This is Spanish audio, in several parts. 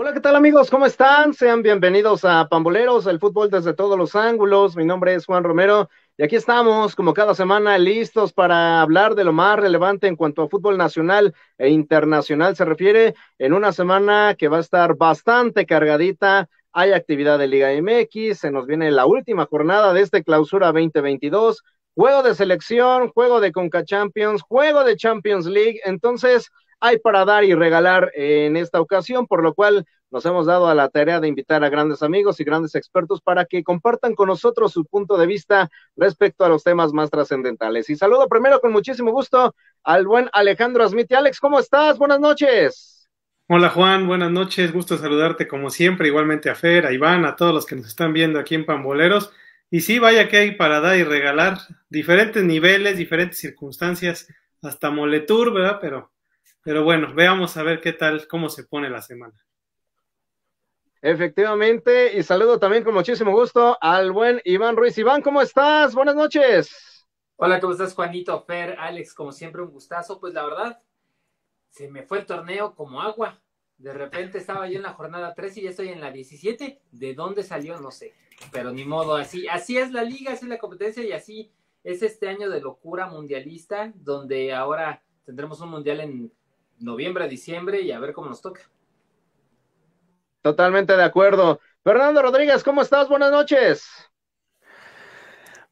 Hola, ¿qué tal amigos? ¿Cómo están? Sean bienvenidos a Pamboleros, el fútbol desde todos los ángulos. Mi nombre es Juan Romero y aquí estamos, como cada semana, listos para hablar de lo más relevante en cuanto a fútbol nacional e internacional se refiere, en una semana que va a estar bastante cargadita. Hay actividad de Liga MX, se nos viene la última jornada de este clausura 2022, juego de selección, juego de Conca Champions, juego de Champions League. Entonces, hay para dar y regalar en esta ocasión, por lo cual nos hemos dado a la tarea de invitar a grandes amigos y grandes expertos para que compartan con nosotros su punto de vista respecto a los temas más trascendentales. Y saludo primero con muchísimo gusto al buen Alejandro Smith. Alex, ¿cómo estás? Buenas noches. Hola Juan, buenas noches, gusto saludarte como siempre, igualmente a Fer, a Iván, a todos los que nos están viendo aquí en Pamboleros. Y sí, vaya que hay para dar y regalar diferentes niveles, diferentes circunstancias, hasta Moletour, ¿verdad? Pero pero bueno, veamos a ver qué tal, cómo se pone la semana. Efectivamente, y saludo también con muchísimo gusto al buen Iván Ruiz. Iván, ¿cómo estás? Buenas noches. Hola, ¿cómo estás, Juanito? Fer, Alex, como siempre, un gustazo. Pues la verdad, se me fue el torneo como agua. De repente estaba yo en la jornada 3 y ya estoy en la 17. ¿De dónde salió? No sé. Pero ni modo, así, así es la liga, así es la competencia y así es este año de locura mundialista, donde ahora tendremos un mundial en noviembre, diciembre y a ver cómo nos toca. Totalmente de acuerdo. Fernando Rodríguez, ¿cómo estás? Buenas noches.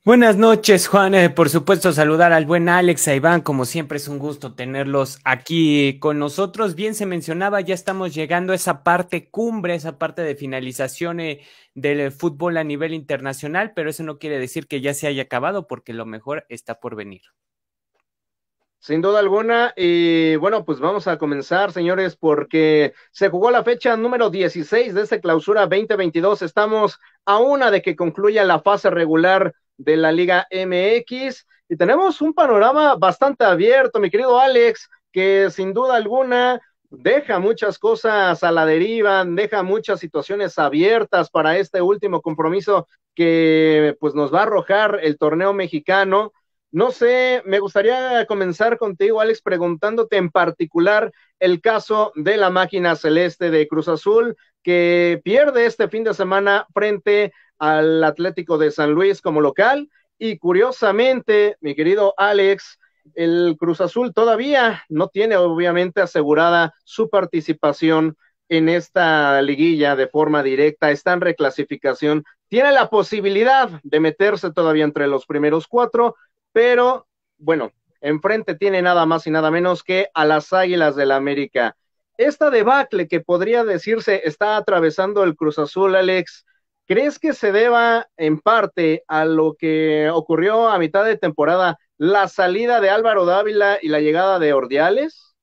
Buenas noches, Juan. Eh, por supuesto, saludar al buen Alex, a Iván. Como siempre, es un gusto tenerlos aquí con nosotros. Bien se mencionaba, ya estamos llegando a esa parte cumbre, esa parte de finalización eh, del fútbol a nivel internacional, pero eso no quiere decir que ya se haya acabado, porque lo mejor está por venir. Sin duda alguna, y bueno, pues vamos a comenzar, señores, porque se jugó la fecha número 16 de esta clausura 2022. Estamos a una de que concluya la fase regular de la Liga MX y tenemos un panorama bastante abierto, mi querido Alex, que sin duda alguna deja muchas cosas a la deriva, deja muchas situaciones abiertas para este último compromiso que pues nos va a arrojar el torneo mexicano. No sé, me gustaría comenzar contigo, Alex, preguntándote en particular el caso de la máquina celeste de Cruz Azul, que pierde este fin de semana frente al Atlético de San Luis como local. Y curiosamente, mi querido Alex, el Cruz Azul todavía no tiene obviamente asegurada su participación en esta liguilla de forma directa, está en reclasificación, tiene la posibilidad de meterse todavía entre los primeros cuatro, pero bueno, enfrente tiene nada más y nada menos que a las Águilas del la América. Esta debacle que podría decirse está atravesando el Cruz Azul, Alex, ¿crees que se deba en parte a lo que ocurrió a mitad de temporada, la salida de Álvaro Dávila y la llegada de Ordiales?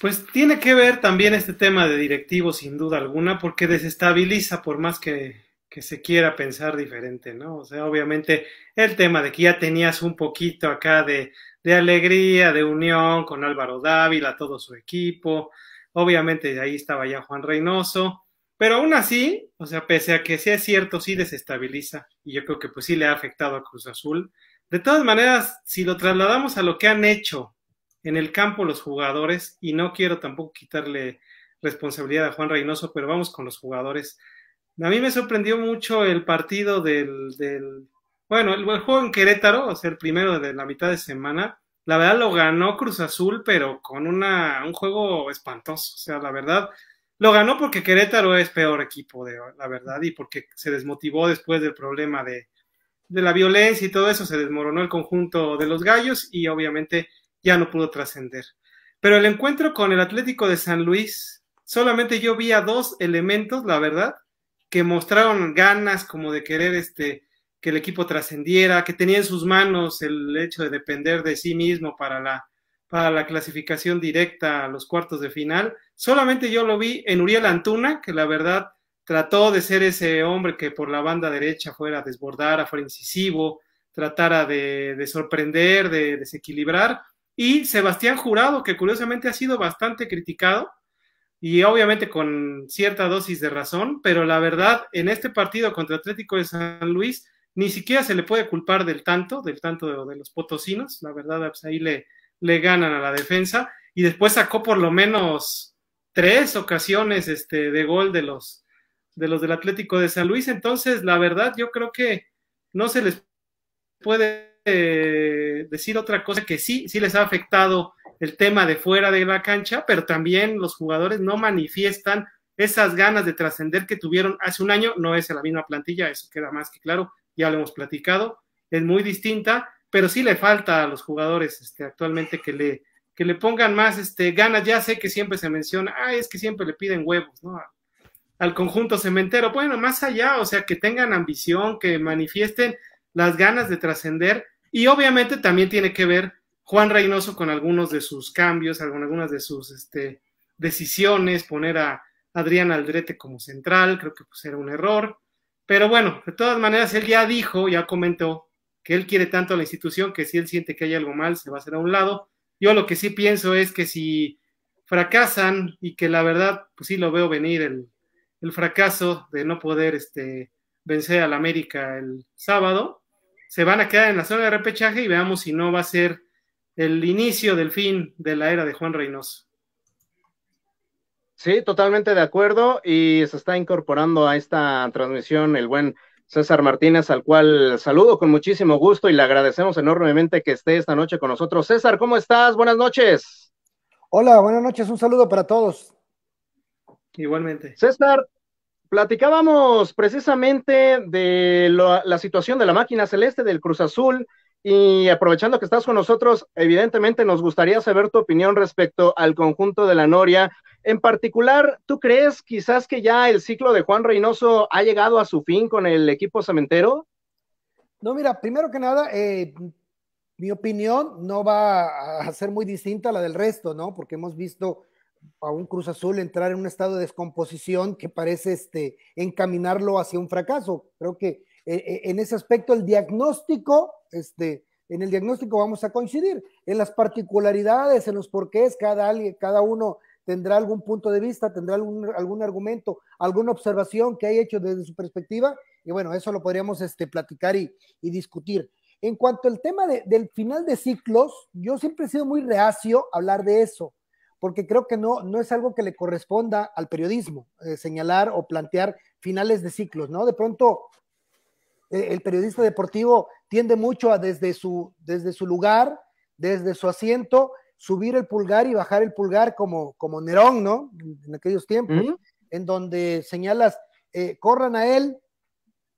Pues tiene que ver también este tema de directivo, sin duda alguna, porque desestabiliza por más que que se quiera pensar diferente, ¿no? O sea, obviamente el tema de que ya tenías un poquito acá de, alegría, de unión con Álvaro Dávila, todo su equipo, obviamente ahí estaba ya Juan Reynoso, pero aún así, o sea, pese a que sea es cierto, sí desestabiliza, y yo creo que pues sí le ha afectado a Cruz Azul. De todas maneras, si lo trasladamos a lo que han hecho en el campo los jugadores, y no quiero tampoco quitarle responsabilidad a Juan Reynoso, pero vamos con los jugadores, a mí me sorprendió mucho el partido del, del bueno, el, juego en Querétaro, o sea, el primero de la mitad de semana. La verdad lo ganó Cruz Azul, pero con una, un juego espantoso. O sea, la verdad, lo ganó porque Querétaro es peor equipo, de, la verdad, y porque se desmotivó después del problema de, de la violencia y todo eso, se desmoronó el conjunto de los gallos y obviamente ya no pudo trascender. Pero el encuentro con el Atlético de San Luis, solamente yo vi a dos elementos, la verdad, que mostraron ganas como de querer este que el equipo trascendiera, que tenía en sus manos el hecho de depender de sí mismo para la, para la clasificación directa a los cuartos de final. Solamente yo lo vi en Uriel Antuna, que la verdad trató de ser ese hombre que por la banda derecha fuera a desbordar, fuera incisivo, tratara de, de sorprender, de desequilibrar. Y Sebastián Jurado, que curiosamente ha sido bastante criticado, y obviamente con cierta dosis de razón, pero la verdad, en este partido contra Atlético de San Luis, ni siquiera se le puede culpar del tanto, del tanto de, los potosinos, la verdad, pues ahí le, le ganan a la defensa, y después sacó por lo menos tres ocasiones este, de gol de los, de los del Atlético de San Luis. Entonces, la verdad, yo creo que no se les puede eh, decir otra cosa que sí, sí les ha afectado el tema de fuera de la cancha, pero también los jugadores no manifiestan esas ganas de trascender que tuvieron hace un año. No es la misma plantilla, eso queda más que claro, ya lo hemos platicado, es muy distinta, pero sí le falta a los jugadores este, actualmente que le, que le pongan más este, ganas. Ya sé que siempre se menciona, ah, es que siempre le piden huevos, ¿no? Al conjunto cementero. Bueno, más allá, o sea, que tengan ambición, que manifiesten las ganas de trascender. Y obviamente también tiene que ver Juan Reynoso con algunos de sus cambios, algunas de sus este, decisiones, poner a Adrián Aldrete como central, creo que pues era un error. Pero bueno, de todas maneras, él ya dijo, ya comentó que él quiere tanto a la institución que si él siente que hay algo mal, se va a hacer a un lado. Yo lo que sí pienso es que si fracasan y que la verdad, pues sí lo veo venir el, fracaso de no poder este, vencer al América el sábado, se van a quedar en la zona de repechaje y veamos si no va a ser el inicio del fin de la era de Juan Reynoso. Sí, totalmente de acuerdo y se está incorporando a esta transmisión el buen César Martínez, al cual saludo con muchísimo gusto y le agradecemos enormemente que esté esta noche con nosotros. César, ¿cómo estás? Buenas noches. Hola, buenas noches, un saludo para todos. Igualmente. César, platicábamos precisamente de la situación de la máquina celeste del Cruz Azul y aprovechando que estás con nosotros, evidentemente nos gustaría saber tu opinión respecto al conjunto de la Noria en particular, ¿tú crees quizás que ya el ciclo de Juan Reynoso ha llegado a su fin con el equipo cementero? No, mira, primero que nada, eh, mi opinión no va a ser muy distinta a la del resto, ¿no? Porque hemos visto a un Cruz Azul entrar en un estado de descomposición que parece este, encaminarlo hacia un fracaso. Creo que eh, eh, en ese aspecto el diagnóstico, este, en el diagnóstico vamos a coincidir. En las particularidades, en los porqués, cada, cada uno tendrá algún punto de vista, tendrá algún, algún argumento, alguna observación que haya hecho desde su perspectiva, y bueno, eso lo podríamos este, platicar y, discutir. En cuanto al tema del final de ciclos, yo siempre he sido muy reacio a hablar de eso, porque creo que no, no es algo que le corresponda al periodismo, eh, señalar o plantear finales de ciclos, ¿no? De pronto, el periodista deportivo tiende mucho a desde su, desde su lugar, desde su asiento, subir el pulgar y bajar el pulgar como, como Nerón, ¿no? En aquellos tiempos, en donde señalas, eh, corran a él,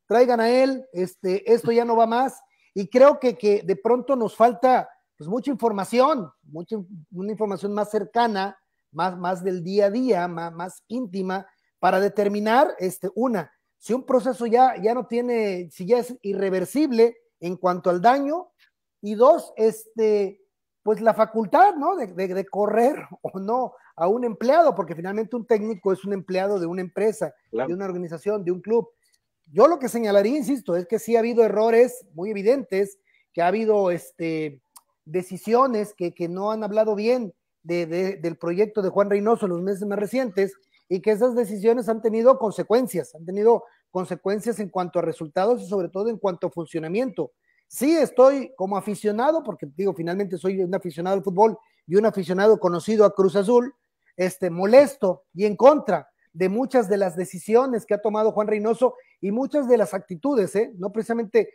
traigan a él, este, esto ya no va más. Y creo que, que de pronto nos falta pues, mucha información, mucha, una información más cercana, más, más del día a día, más, más íntima, para determinar, este, una, si un proceso ya, ya no tiene, si ya es irreversible en cuanto al daño, y dos, este, pues la facultad, ¿no? De, correr o no a un empleado, porque finalmente un técnico es un empleado de una empresa, de una organización, de un club. Yo lo que señalaría, insisto, es que sí ha habido errores muy evidentes, que ha habido este, decisiones que, no han hablado bien del proyecto de Juan Reynoso en los meses más recientes y que esas decisiones han tenido consecuencias, han tenido consecuencias en cuanto a resultados y sobre todo en cuanto a funcionamiento. Sí estoy como aficionado, porque digo, finalmente soy un aficionado al fútbol y un aficionado conocido a Cruz Azul, este, molesto y en contra de muchas de las decisiones que ha tomado Juan Reynoso y muchas de las actitudes, ¿eh? no precisamente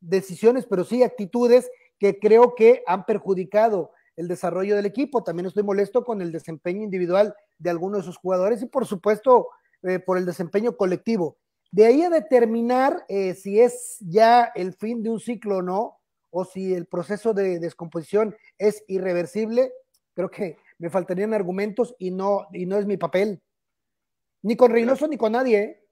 decisiones, pero sí actitudes que creo que han perjudicado el desarrollo del equipo. También estoy molesto con el desempeño individual de algunos de sus jugadores y por supuesto eh, por el desempeño colectivo. De ahí a determinar eh, si es ya el fin de un ciclo o no, o si el proceso de descomposición es irreversible, creo que me faltarían argumentos y no, y no es mi papel. Ni con Reynoso ni con nadie. ¿eh?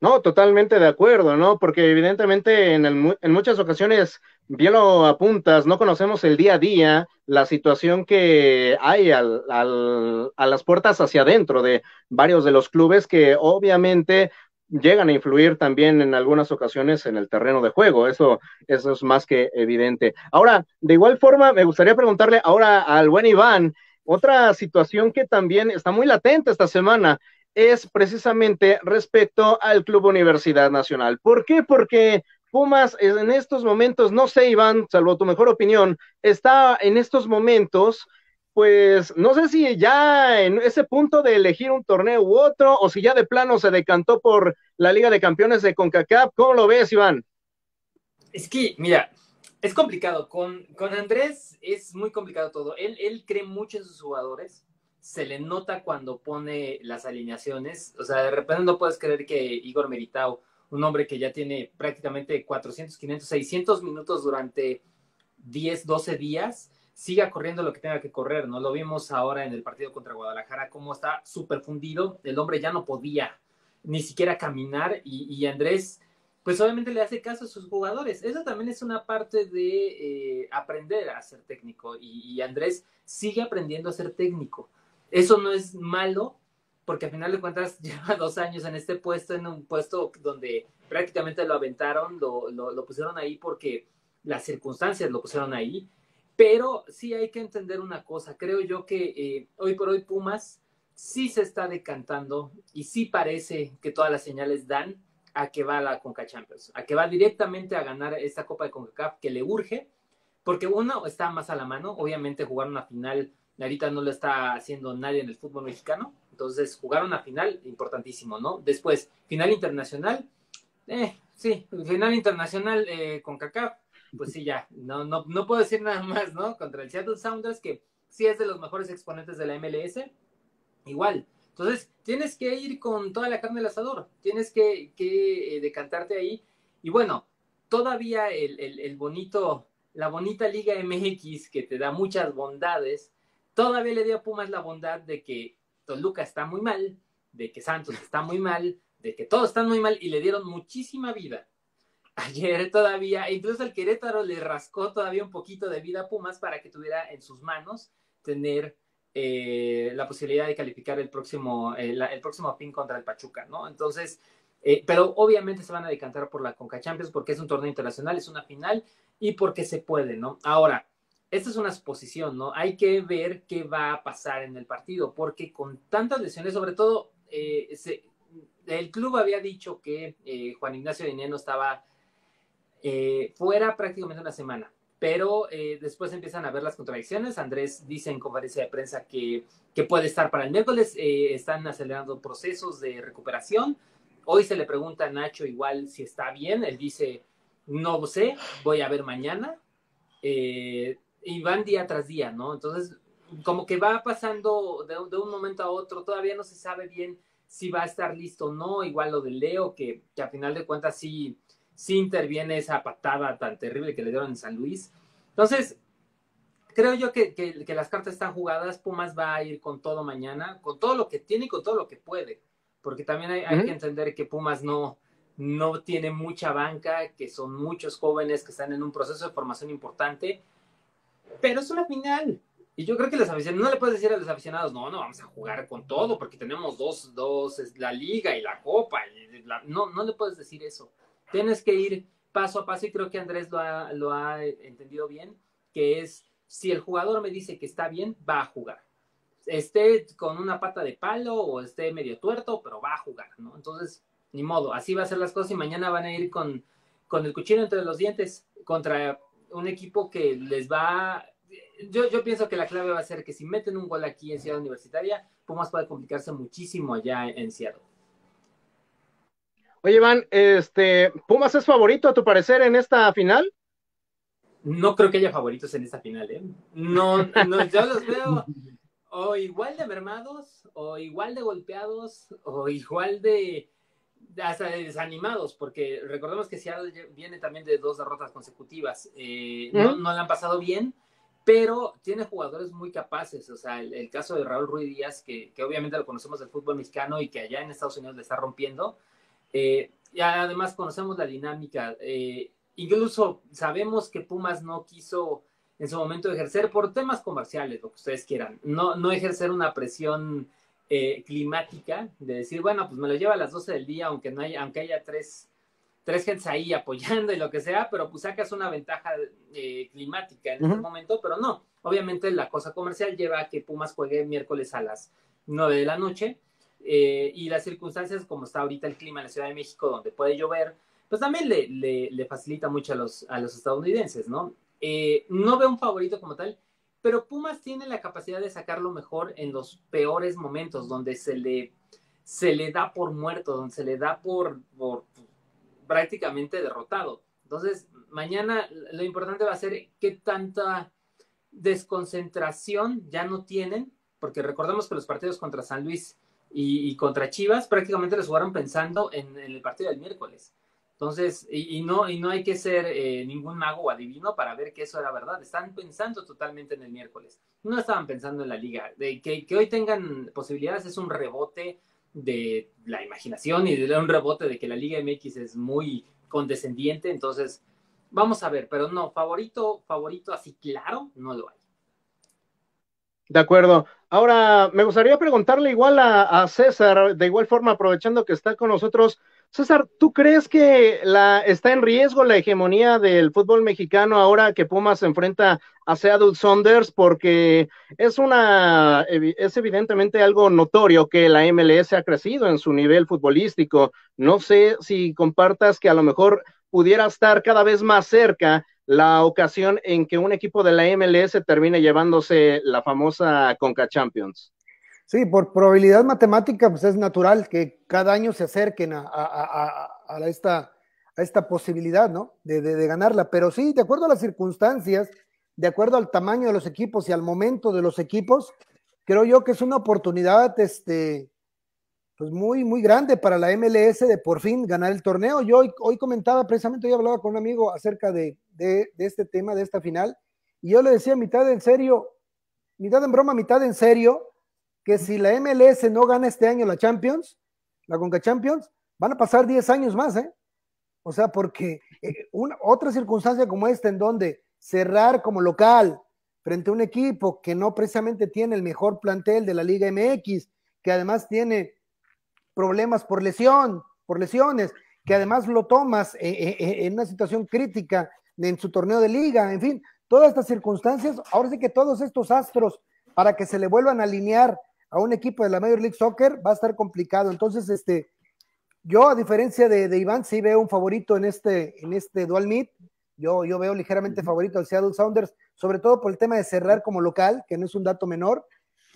No, totalmente de acuerdo, ¿no? Porque evidentemente en, en muchas ocasiones, bien lo apuntas, no conocemos el día a día, la situación que hay al, al, a las puertas hacia adentro de varios de los clubes que obviamente llegan a influir también en algunas ocasiones en el terreno de juego. Eso, eso es más que evidente. Ahora, de igual forma, me gustaría preguntarle ahora al buen Iván, otra situación que también está muy latente esta semana es precisamente respecto al Club Universidad Nacional. ¿Por qué? Porque Pumas en estos momentos, no sé, Iván, salvo tu mejor opinión, está en estos momentos pues no sé si ya en ese punto de elegir un torneo u otro, o si ya de plano se decantó por la Liga de Campeones de CONCACAF. ¿Cómo lo ves, Iván? Es que, mira, es complicado. Con, con Andrés es muy complicado todo. Él, él cree mucho en sus jugadores. Se le nota cuando pone las alineaciones. O sea, de repente no puedes creer que Igor Meritao, un hombre que ya tiene prácticamente 400, 500, 600 minutos durante 10, 12 días, siga corriendo lo que tenga que correr, ¿no? Lo vimos ahora en el partido contra Guadalajara, cómo está súper fundido, el hombre ya no podía ni siquiera caminar y, Andrés, pues obviamente le hace caso a sus jugadores. Eso también es una parte de eh, aprender a ser técnico y, Andrés sigue aprendiendo a ser técnico. Eso no es malo, porque al final de cuentas lleva dos años en este puesto, en un puesto donde prácticamente lo aventaron, lo, lo pusieron ahí porque las circunstancias lo pusieron ahí. Pero sí hay que entender una cosa, creo yo que eh, hoy por hoy Pumas sí se está decantando y sí parece que todas las señales dan a que va a la Conca Champions, a que va directamente a ganar esta Copa de CONCACAF que le urge, porque uno está más a la mano, obviamente jugar una final ahorita no lo está haciendo nadie en el fútbol mexicano, entonces jugar una final importantísimo, ¿no? Después, final internacional, eh, sí, final internacional eh, con CACAF, pues sí, ya, no, no, no puedo decir nada más, ¿no? Contra el Seattle Sounders, que sí es de los mejores exponentes de la MLS, igual. Entonces, tienes que ir con toda la carne del asador, tienes que, que eh, decantarte ahí. Y bueno, todavía el, el, el, bonito, la bonita Liga MX que te da muchas bondades, todavía le dio a Pumas la bondad de que Toluca está muy mal, de que Santos está muy mal, de que todos están muy mal y le dieron muchísima vida ayer todavía, incluso el Querétaro le rascó todavía un poquito de vida a Pumas para que tuviera en sus manos tener eh, la posibilidad de calificar el próximo, eh, el próximo fin contra el Pachuca, ¿no? Entonces, eh, pero obviamente se van a decantar por la Conca Champions porque es un torneo internacional, es una final y porque se puede, ¿no? Ahora, esta es una exposición, ¿no? Hay que ver qué va a pasar en el partido, porque con tantas lesiones, sobre todo, el club había dicho que Juan Ignacio Dineno estaba eh, fuera prácticamente una semana. Pero eh, después empiezan a ver las contradicciones. Andrés dice en conferencia de prensa que, que puede estar para el miércoles. Eh, están acelerando procesos de recuperación. Hoy se le pregunta a Nacho igual si está bien. Él dice, no sé, voy a ver mañana. Y van día tras día, ¿no? Entonces, como que va pasando de, de, un momento a otro. Todavía no se sabe bien si va a estar listo o no. Igual lo de Leo, que, que a final de cuentas sí sí interviene esa patada tan terrible que le dieron en San Luis. Entonces, creo yo que, que, las cartas están jugadas. Pumas va a ir con todo mañana, con todo lo que tiene y con todo lo que puede. Porque también hay, hay que entender que Pumas no, no tiene mucha banca, que son muchos jóvenes que están en un proceso de formación importante. Pero es una final. Y yo creo que los aficionados, no le puedes decir a los aficionados, no, no, vamos a jugar con todo porque tenemos dos, dos, la liga y la copa. Y no, no le puedes decir eso. Tienes que ir paso a paso y creo que Andrés lo ha, lo ha entendido bien, que es si el jugador me dice que está bien, va a jugar. Esté con una pata de palo o esté medio tuerto, pero va a jugar, ¿no? Entonces, ni modo, así va a ser las cosas y mañana van a ir con, con el cuchillo entre los dientes contra un equipo que les va... Yo, yo pienso que la clave va a ser que si meten un gol aquí en Ciudad Universitaria, Pumas puede complicarse muchísimo allá en Seattle. Oye, Iván, este, ¿Pumas es favorito a tu parecer en esta final? No creo que haya favoritos en esta final, ¿eh? No, no yo los veo o igual de mermados, o igual de golpeados, o igual de hasta desanimados, porque recordemos que Seattle viene también de dos derrotas consecutivas. Eh, no, no le han pasado bien, pero tiene jugadores muy capaces. O sea, el, caso de Raúl Ruiz Díaz, que, que, obviamente lo conocemos del fútbol mexicano y que allá en Estados Unidos le está rompiendo. Eh, y además conocemos la dinámica. Eh, incluso sabemos que Pumas no quiso en su momento ejercer por temas comerciales, lo que ustedes quieran, no, no ejercer una presión eh, climática de decir, bueno, pues me lo lleva a las 12 del día, aunque, no haya, aunque haya tres, tres gentes ahí apoyando y lo que sea, pero pues sacas una ventaja climática en ese momento, pero no, obviamente la cosa comercial lleva a que Pumas juegue miércoles a las 9 de la noche eh, y las circunstancias como está ahorita el clima en la Ciudad de México, donde puede llover, pues también le, le, facilita mucho a los, a los estadounidenses, ¿no? Eh, no veo un favorito como tal, pero Pumas tiene la capacidad de sacarlo mejor en los peores momentos, donde se le, se le da por muerto, donde se le da por, prácticamente derrotado. Entonces, mañana lo importante va a ser qué tanta desconcentración ya no tienen, porque recordemos que los partidos contra San Luis y, contra Chivas prácticamente los jugaron pensando en, el partido del miércoles. Entonces, y, no, y no hay que ser eh, ningún mago o adivino para ver que eso era verdad. Están pensando totalmente en el miércoles. No estaban pensando en la liga. De que, que hoy tengan posibilidades es un rebote de la imaginación y de un rebote de que la Liga MX es muy condescendiente. Entonces, vamos a ver, pero no, favorito, favorito así claro, no lo hay. De acuerdo. Ahora, me gustaría preguntarle igual a, César, de igual forma, aprovechando que está con nosotros. César, ¿tú crees que la, está en riesgo la hegemonía del fútbol mexicano ahora que Pumas se enfrenta a Seattle Saunders? Porque es una, es evidentemente algo notorio que la MLS ha crecido en su nivel futbolístico. No sé si compartas que a lo mejor pudiera estar cada vez más cerca la ocasión en que un equipo de la MLS termine llevándose la famosa Conca Champions. Sí, por probabilidad matemática, pues es natural que cada año se acerquen a, esta, a esta posibilidad, ¿no? De, de, ganarla. Pero sí, de acuerdo a las circunstancias, de acuerdo al tamaño de los equipos y al momento de los equipos, creo yo que es una oportunidad, este, pues muy, muy grande para la MLS de por fin ganar el torneo. Yo hoy, comentaba, precisamente hoy hablaba con un amigo acerca de, este tema, de esta final, y yo le decía mitad en serio, mitad en broma, mitad en serio, que si la MLS no gana este año la Champions, la Conca Champions, van a pasar 10 años más, ¿eh? O sea, porque eh, una, otra circunstancia como esta en donde cerrar como local frente a un equipo que no precisamente tiene el mejor plantel de la Liga MX, que además tiene problemas por lesión, por lesiones, que además lo tomas eh, eh, en una situación crítica en su torneo de liga, en fin, todas estas circunstancias, ahora sí que todos estos astros para que se le vuelvan a alinear a un equipo de la Major League Soccer va a estar complicado. Entonces, este, yo a diferencia de, Iván, sí veo un favorito en este, en este dual meet. Yo, yo veo ligeramente favorito al Seattle Sounders, sobre todo por el tema de cerrar como local, que no es un dato menor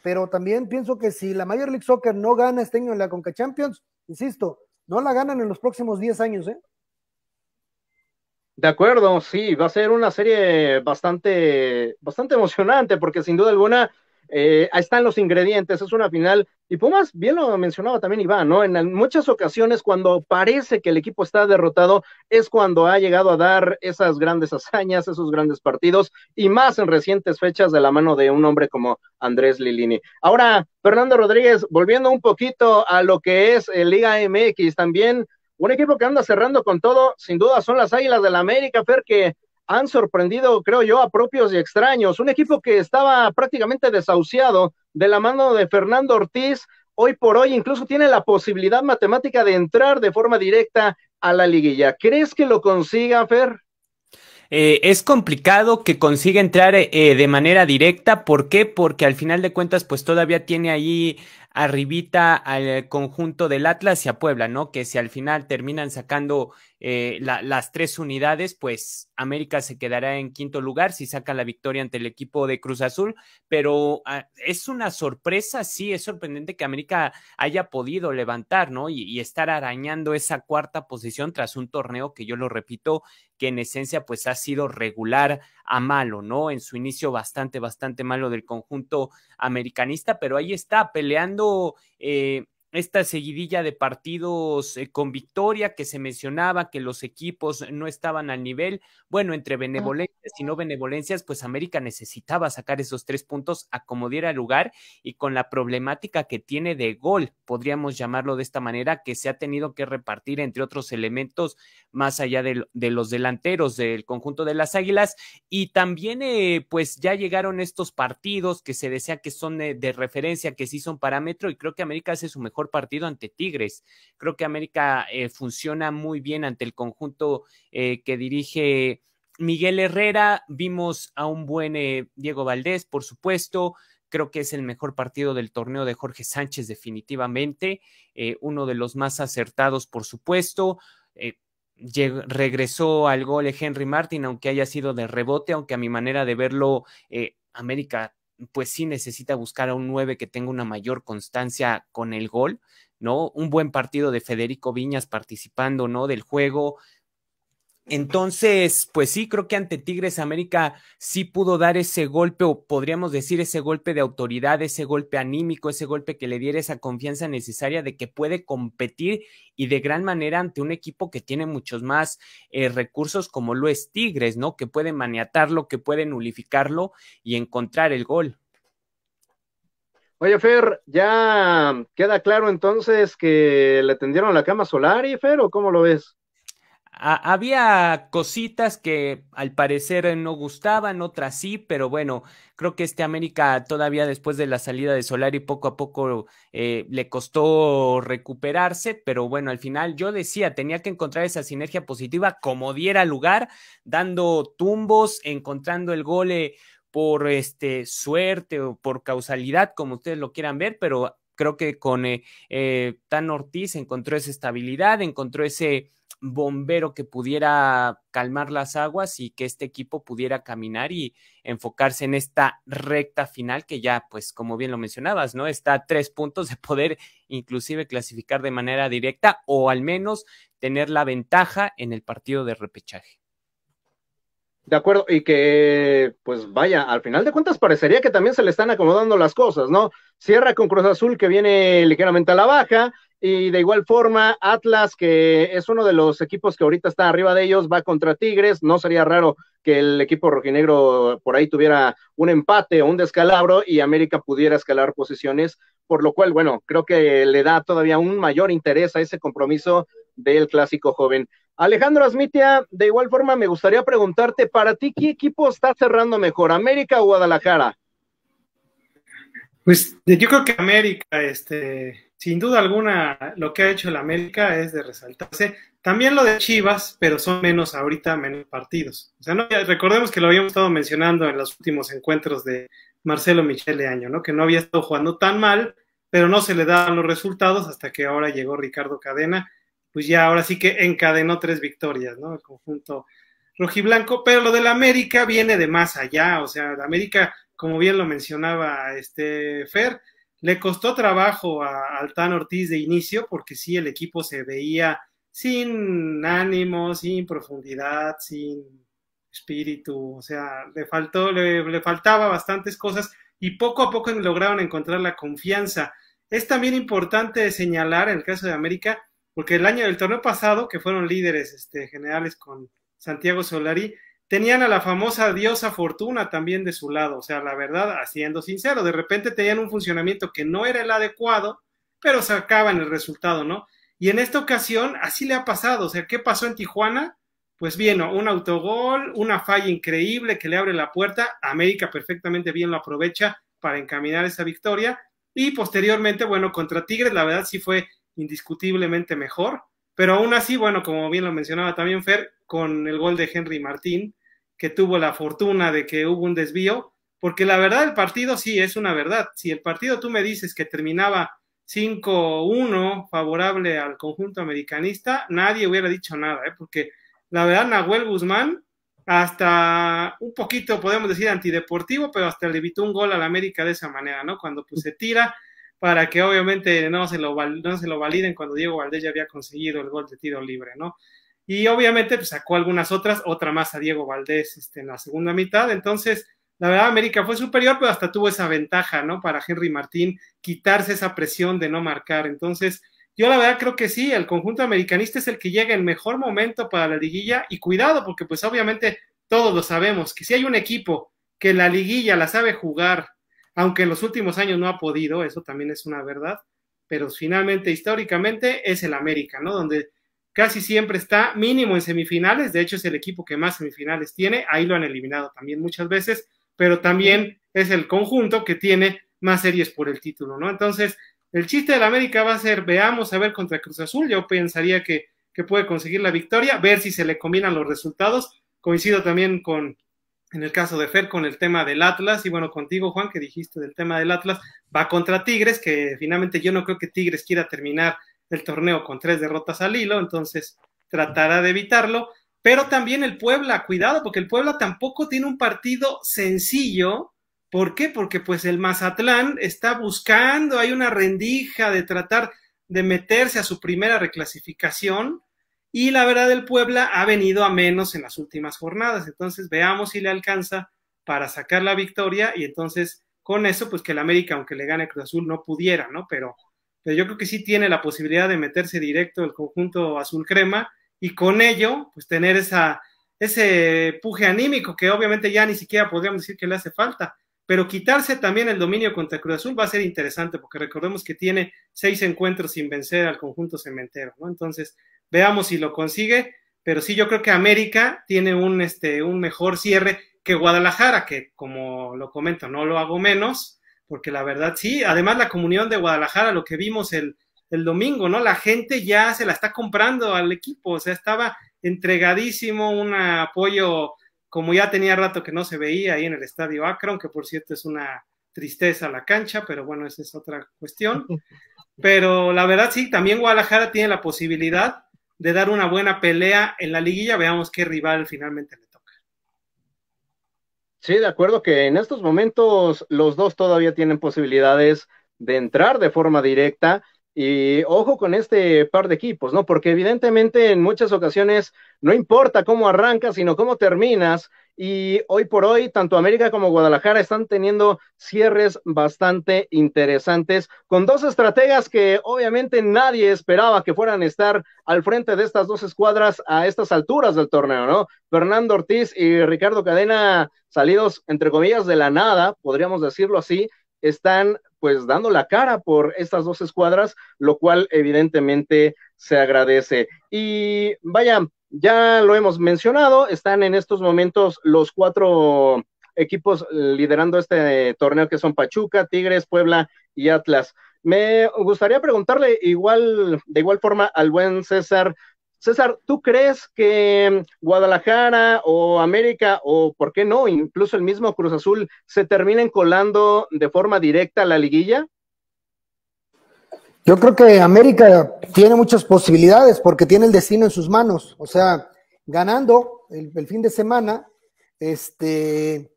pero también pienso que si la Major League Soccer no gana este año en la Conca Champions, insisto, no la ganan en los próximos 10 años, ¿eh? De acuerdo, sí, va a ser una serie bastante, bastante emocionante, porque sin duda alguna eh, ahí están los ingredientes, es una final. Y Pumas, bien lo mencionaba también Iván, ¿no? En muchas ocasiones cuando parece que el equipo está derrotado es cuando ha llegado a dar esas grandes hazañas, esos grandes partidos, y más en recientes fechas de la mano de un hombre como Andrés Lilini. Ahora, Fernando Rodríguez, volviendo un poquito a lo que es el Liga MX, también un equipo que anda cerrando con todo, sin duda son las Águilas del la América, Fer, que han sorprendido, creo yo, a propios y extraños. Un equipo que estaba prácticamente desahuciado de la mano de Fernando Ortiz, hoy por hoy incluso tiene la posibilidad matemática de entrar de forma directa a la liguilla. ¿Crees que lo consiga, Fer? Eh, es complicado que consiga entrar eh, de manera directa. ¿Por qué? Porque al final de cuentas, pues todavía tiene ahí arribita al conjunto del Atlas y a Puebla, ¿no? Que si al final terminan sacando eh, las tres unidades, pues América se quedará en quinto lugar si saca la victoria ante el equipo de Cruz Azul, pero ah, es una sorpresa, sí, es sorprendente que América haya podido levantar, ¿no? Y, y, estar arañando esa cuarta posición tras un torneo que yo lo repito, que en esencia pues ha sido regular a malo, ¿no? En su inicio bastante, bastante malo del conjunto americanista, pero ahí está peleando eh, esta seguidilla de partidos eh, con victoria que se mencionaba que los equipos no estaban al nivel. Bueno, entre benevolencias y no benevolencias, pues América necesitaba sacar esos tres puntos a como diera lugar y con la problemática que tiene de gol, podríamos llamarlo de esta manera, que se ha tenido que repartir entre otros elementos más allá de, los delanteros del conjunto de las Águilas. Y también, eh, pues ya llegaron estos partidos que se desea que son de, de referencia, que sí son parámetro y creo que América hace su mejor partido ante Tigres. Creo que América eh, funciona muy bien ante el conjunto eh, que dirige Miguel Herrera. Vimos a un buen eh, Diego Valdés, por supuesto. Creo que es el mejor partido del torneo de Jorge Sánchez, definitivamente. uno de los más acertados, por supuesto regresó al gol Henry Martin, aunque haya sido de rebote, aunque a mi manera de verlo América pues sí necesita buscar a un 9 que tenga una mayor constancia con el gol, ¿no? Un buen partido de Federico Viñas participando, ¿no? Del juego, entonces, pues sí, creo que ante Tigres América sí pudo dar ese golpe, o podríamos decir ese golpe de autoridad, ese golpe anímico, ese golpe que le diera esa confianza necesaria de que puede competir y de gran manera ante un equipo que tiene muchos más eh, recursos como lo es Tigres, ¿no? Que puede maniatarlo, que puede nulificarlo y encontrar el gol. Oye, Fer, ¿ya queda claro entonces que le tendieron la cama solar y Fer, o cómo lo ves? Había cositas que al parecer no gustaban, otras sí, pero bueno, creo que este América todavía después de la salida de Solari poco a poco eh, le costó recuperarse, pero bueno, al final yo decía, tenía que encontrar esa sinergia positiva como diera lugar, dando tumbos, encontrando el gole por este suerte o por causalidad, como ustedes lo quieran ver, pero creo que con eh, eh, Tan Ortiz encontró esa estabilidad, encontró ese bombero que pudiera calmar las aguas y que este equipo pudiera caminar y enfocarse en esta recta final que ya, pues como bien lo mencionabas, ¿no? Está a tres puntos de poder inclusive clasificar de manera directa o al menos tener la ventaja en el partido de repechaje. De acuerdo, y que, pues vaya, al final de cuentas parecería que también se le están acomodando las cosas, ¿no? Cierra con Cruz Azul que viene ligeramente a la baja, y de igual forma, Atlas, que es uno de los equipos que ahorita está arriba de ellos, va contra Tigres. No sería raro que el equipo rojinegro por ahí tuviera un empate o un descalabro y América pudiera escalar posiciones, por lo cual, bueno, creo que le da todavía un mayor interés a ese compromiso del clásico joven. Alejandro Asmitia, de igual forma, me gustaría preguntarte, para ti, ¿qué equipo está cerrando mejor, América o Guadalajara? Pues yo creo que América, este, sin duda alguna, lo que ha hecho el América es de resaltarse. También lo de Chivas, pero son menos ahorita, menos partidos. O sea, no, recordemos que lo habíamos estado mencionando en los últimos encuentros de Marcelo Michele Año, ¿no? Que no había estado jugando tan mal, pero no se le daban los resultados hasta que ahora llegó Ricardo Cadena. Pues ya ahora sí que encadenó tres victorias, ¿no? El conjunto rojiblanco, pero lo del América viene de más allá, o sea, el América, como bien lo mencionaba este Fer, le costó trabajo a Altán Ortiz de inicio porque sí, el equipo se veía sin ánimo, sin profundidad, sin espíritu, o sea, le faltó, le, faltaba bastantes cosas y poco a poco lograron encontrar la confianza. Es también importante señalar en el caso de América, porque el año del torneo pasado, que fueron líderes este, generales con Santiago Solari, tenían a la famosa diosa Fortuna también de su lado, o sea, la verdad, siendo sincero, de repente tenían un funcionamiento que no era el adecuado, pero sacaban el resultado, ¿no? Y en esta ocasión así le ha pasado, o sea, ¿qué pasó en Tijuana? Pues bien, un autogol, una falla increíble que le abre la puerta, América perfectamente bien lo aprovecha para encaminar esa victoria y posteriormente, bueno, contra Tigres la verdad sí fue indiscutiblemente mejor, pero aún así, bueno, como bien lo mencionaba también Fer, con el gol de Henry Martín, que tuvo la fortuna de que hubo un desvío, porque la verdad el partido sí es una verdad. Si el partido tú me dices que terminaba 5-1 favorable al conjunto americanista, nadie hubiera dicho nada, ¿eh? porque la verdad Nahuel Guzmán hasta un poquito, podemos decir, antideportivo, pero hasta le evitó un gol al América de esa manera, ¿no? Cuando pues se tira para que obviamente no se lo, no se lo validen cuando Diego Valdés ya había conseguido el gol de tiro libre, ¿no? Y obviamente pues, sacó algunas otras, otra más a Diego Valdés este, en la segunda mitad. Entonces, la verdad, América fue superior, pero hasta tuvo esa ventaja, ¿no? Para Henry Martín quitarse esa presión de no marcar. Entonces, yo la verdad creo que sí, el conjunto americanista es el que llega en mejor momento para la liguilla y cuidado, porque pues obviamente todos lo sabemos, que si hay un equipo que la liguilla la sabe jugar, aunque en los últimos años no ha podido, eso también es una verdad, pero finalmente históricamente es el América, ¿no? Donde casi siempre está mínimo en semifinales, de hecho es el equipo que más semifinales tiene, ahí lo han eliminado también muchas veces, pero también es el conjunto que tiene más series por el título, ¿no? Entonces, el chiste del América va a ser, veamos a ver contra Cruz Azul, yo pensaría que, que puede conseguir la victoria, ver si se le combinan los resultados, coincido también con, en el caso de Fer, con el tema del Atlas, y bueno, contigo, Juan, que dijiste del tema del Atlas, va contra Tigres, que finalmente yo no creo que Tigres quiera terminar el torneo con tres derrotas al hilo, entonces tratará de evitarlo. Pero también el Puebla, cuidado, porque el Puebla tampoco tiene un partido sencillo ¿Por qué? Porque pues el Mazatlán está buscando, hay una rendija de tratar de meterse a su primera reclasificación y la verdad el Puebla ha venido a menos en las últimas jornadas. Entonces veamos si le alcanza para sacar la victoria y entonces con eso pues que el América aunque le gane Cruz Azul no pudiera, ¿no? Pero, yo creo que sí tiene la posibilidad de meterse directo el conjunto azul crema y con ello pues tener esa, ese puje anímico que obviamente ya ni siquiera podríamos decir que le hace falta pero quitarse también el dominio contra Cruz Azul va a ser interesante, porque recordemos que tiene seis encuentros sin vencer al conjunto cementero, ¿no? Entonces, veamos si lo consigue, pero sí yo creo que América tiene un, este, un mejor cierre que Guadalajara, que como lo comento, no lo hago menos, porque la verdad sí, además la comunión de Guadalajara, lo que vimos el, el domingo, ¿no? La gente ya se la está comprando al equipo, o sea, estaba entregadísimo, un apoyo como ya tenía rato que no se veía ahí en el estadio Akron, que por cierto es una tristeza la cancha, pero bueno, esa es otra cuestión. Pero la verdad sí, también Guadalajara tiene la posibilidad de dar una buena pelea en la liguilla, veamos qué rival finalmente le toca. Sí, de acuerdo que en estos momentos los dos todavía tienen posibilidades de entrar de forma directa y ojo con este par de equipos, ¿no? Porque evidentemente en muchas ocasiones no importa cómo arrancas, sino cómo terminas. Y hoy por hoy, tanto América como Guadalajara están teniendo cierres bastante interesantes con dos estrategas que obviamente nadie esperaba que fueran a estar al frente de estas dos escuadras a estas alturas del torneo, ¿no? Fernando Ortiz y Ricardo Cadena, salidos entre comillas de la nada, podríamos decirlo así, están pues dando la cara por estas dos escuadras, lo cual evidentemente se agradece. Y vaya, ya lo hemos mencionado, están en estos momentos los cuatro equipos liderando este torneo que son Pachuca, Tigres, Puebla y Atlas. Me gustaría preguntarle igual, de igual forma al buen César, César, ¿tú crees que Guadalajara o América o, por qué no, incluso el mismo Cruz Azul se terminen colando de forma directa a la liguilla? Yo creo que América tiene muchas posibilidades porque tiene el destino en sus manos. O sea, ganando el, fin de semana, este,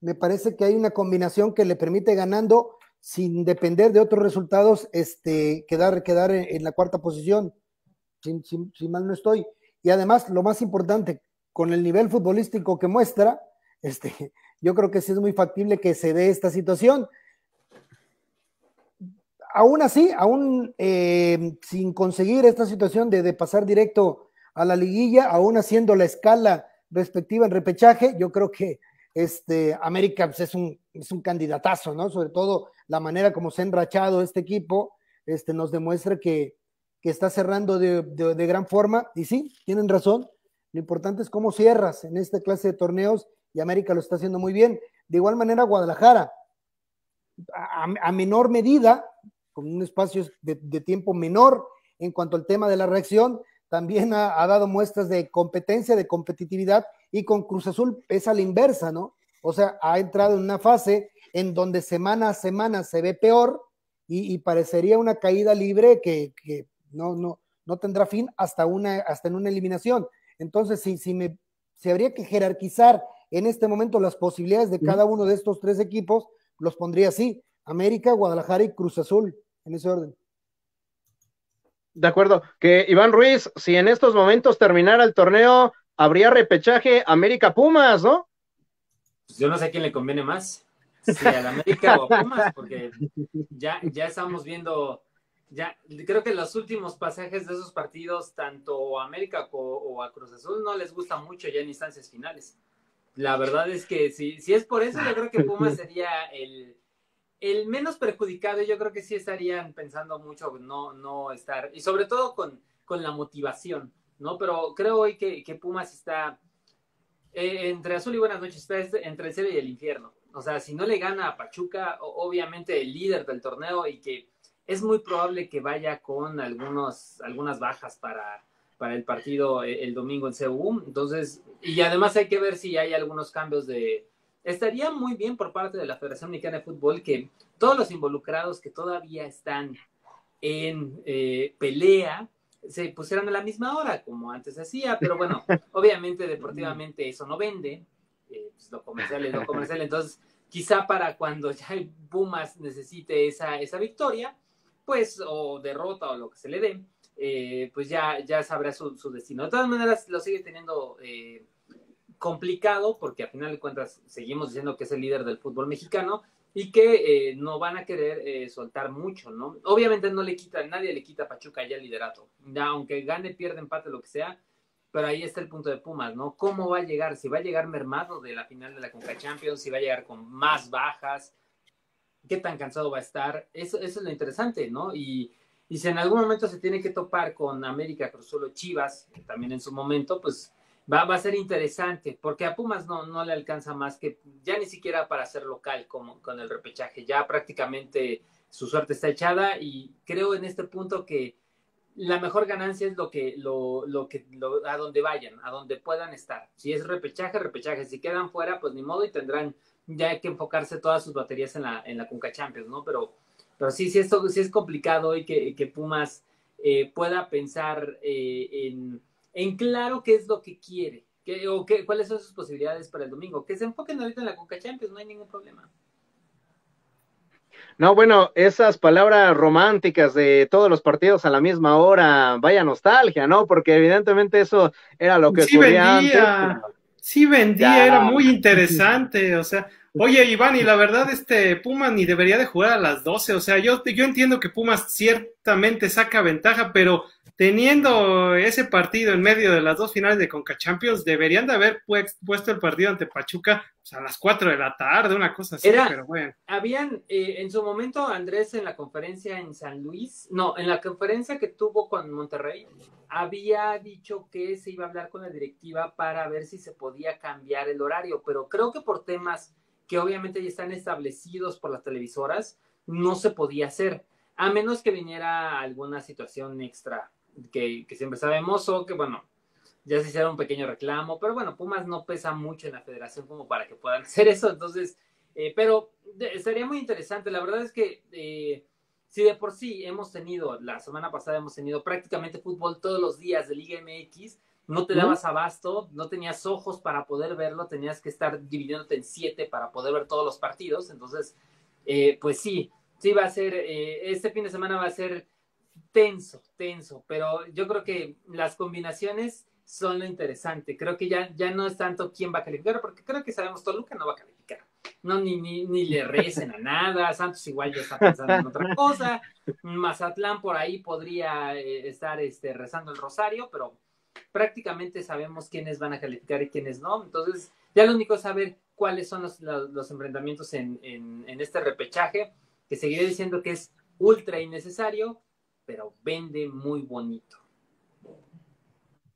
me parece que hay una combinación que le permite ganando sin depender de otros resultados, este, quedar, quedar en la cuarta posición si, mal no estoy. Y además, lo más importante, con el nivel futbolístico que muestra, este, yo creo que sí es muy factible que se dé esta situación. Aún así, aún eh, sin conseguir esta situación de, pasar directo a la liguilla, aún haciendo la escala respectiva en repechaje, yo creo que este, América pues, es, un, es un candidatazo, ¿no? Sobre todo la manera como se ha enrachado este equipo, este, nos demuestra que, que está cerrando de, gran forma. Y sí, tienen razón. Lo importante es cómo cierras en esta clase de torneos y América lo está haciendo muy bien. De igual manera, Guadalajara, a, menor medida, con un espacio de, tiempo menor en cuanto al tema de la reacción, también ha, dado muestras de competencia, de competitividad, y con Cruz Azul es a la inversa, ¿no? O sea, ha entrado en una fase en donde semana a semana se ve peor y, parecería una caída libre que, que no, no, no tendrá fin hasta, una, hasta en una eliminación. Entonces, si, si, me, si habría que jerarquizar en este momento las posibilidades de cada uno de estos tres equipos, los pondría así, América, Guadalajara y Cruz Azul, en ese orden. De acuerdo, que Iván Ruiz, si en estos momentos terminara el torneo, habría repechaje América Pumas, ¿no? Pues yo no sé quién le conviene más, si al América o a Pumas, porque ya, ya estamos viendo ya, creo que los últimos pasajes de esos partidos, tanto a América o, a Cruz Azul, no les gusta mucho ya en instancias finales. La verdad es que si, si es por eso, yo creo que Pumas sería el, el menos perjudicado. Yo creo que sí estarían pensando mucho no, no estar, y sobre todo con, con la motivación, ¿no? Pero creo hoy que, que Pumas está eh, entre azul y buenas noches, está entre el cielo y el infierno. O sea, si no le gana a Pachuca, obviamente el líder del torneo y que es muy probable que vaya con algunos, algunas bajas para, para el partido eh, el domingo en CU. Entonces, y además hay que ver si hay algunos cambios de... Estaría muy bien por parte de la Federación Mexicana de Fútbol que todos los involucrados que todavía están en eh, pelea se pusieran a la misma hora, como antes hacía, pero bueno, obviamente deportivamente eso no vende, eh, pues lo comercial es lo comercial, entonces quizá para cuando ya el Pumas necesite esa, esa victoria, pues, o derrota o lo que se le dé, eh, pues ya, ya sabrá su, destino. De todas maneras, lo sigue teniendo eh, complicado porque a final de cuentas seguimos diciendo que es el líder del fútbol mexicano y que eh, no van a querer soltar mucho, ¿no? Obviamente no le quita, nadie le quita a Pachuca ya el liderato, ya, aunque gane, pierde, empate, lo que sea, pero ahí está el punto de Pumas, ¿no? ¿Cómo va a llegar? Si va a llegar mermado de la final de la Conca Champions, si va a llegar con más bajas, qué tan cansado va a estar, eso, eso es lo interesante, ¿no? Y, y, si en algún momento se tiene que topar con América Cruz solo Chivas, también en su momento, pues va, va, a ser interesante, porque a Pumas no, no le alcanza más que ya ni siquiera para ser local como con el repechaje, ya prácticamente su suerte está echada y creo en este punto que la mejor ganancia es lo que, lo, lo que, lo, a donde vayan, a donde puedan estar. Si es repechaje, repechaje. Si quedan fuera, pues ni modo y tendrán ya hay que enfocarse todas sus baterías en la, en la Conca Champions, ¿no? Pero, pero sí, sí, esto, sí es complicado y que, que Pumas eh, pueda pensar eh, en, en, claro qué es lo que quiere, que, o qué, cuáles son sus posibilidades para el domingo. Que se enfoquen ahorita en la Conca Champions, no hay ningún problema. No, bueno, esas palabras románticas de todos los partidos a la misma hora, vaya nostalgia, ¿no? Porque evidentemente eso era lo que sí vendía, antes. Sí vendía, era muy interesante, o sea, Oye, Iván, y la verdad, este Pumas ni debería de jugar a las 12. O sea, yo, yo entiendo que Pumas ciertamente saca ventaja, pero teniendo ese partido en medio de las dos finales de Conca Champions, deberían de haber puesto el partido ante Pachuca pues, a las 4 de la tarde, una cosa así, pero bueno. Habían, eh, en su momento, Andrés, en la conferencia en San Luis, no, en la conferencia que tuvo con Monterrey, había dicho que se iba a hablar con la directiva para ver si se podía cambiar el horario, pero creo que por temas que obviamente ya están establecidos por las televisoras, no se podía hacer, a menos que viniera alguna situación extra que, siempre sabemos o que, bueno, ya se hiciera un pequeño reclamo, pero bueno, Pumas no pesa mucho en la federación como para que puedan hacer eso, entonces, eh, pero sería muy interesante, la verdad es que eh, si de por sí hemos tenido, la semana pasada hemos tenido prácticamente fútbol todos los días de Liga MX, no te dabas abasto, no tenías ojos para poder verlo, tenías que estar dividiéndote en siete para poder ver todos los partidos. Entonces, eh, pues sí, sí va a ser, eh, este fin de semana va a ser tenso, tenso, pero yo creo que las combinaciones son lo interesante. Creo que ya, ya no es tanto quién va a calificar, porque creo que sabemos Toluca no va a calificar. No, ni, ni, ni le recen a nada. Santos igual ya está pensando en otra cosa. Mazatlán por ahí podría eh, estar este, rezando el rosario, pero prácticamente sabemos quiénes van a calificar y quiénes no. Entonces, ya lo único es saber cuáles son los, los, enfrentamientos en, en, en, este repechaje, que seguiré diciendo que es ultra innecesario, pero vende muy bonito.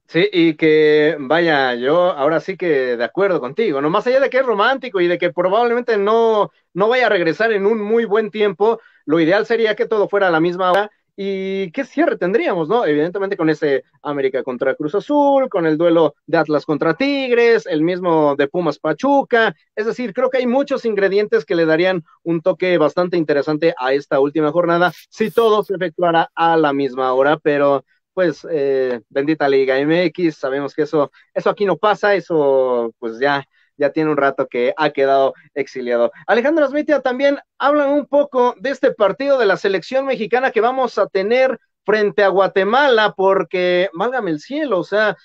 Sí, y que vaya, yo ahora sí que de acuerdo contigo, no más allá de que es romántico y de que probablemente no, no vaya a regresar en un muy buen tiempo, lo ideal sería que todo fuera a la misma hora ¿Y qué cierre tendríamos, no? Evidentemente con ese América contra Cruz Azul, con el duelo de Atlas contra Tigres, el mismo de Pumas Pachuca. Es decir, creo que hay muchos ingredientes que le darían un toque bastante interesante a esta última jornada si todo se efectuara a la misma hora, pero pues eh, bendita Liga MX, sabemos que eso, eso aquí no pasa, eso pues ya ya tiene un rato que ha quedado exiliado. Alejandro Smitia también hablan un poco de este partido de la selección mexicana que vamos a tener frente a Guatemala, porque, válgame el cielo, o sea,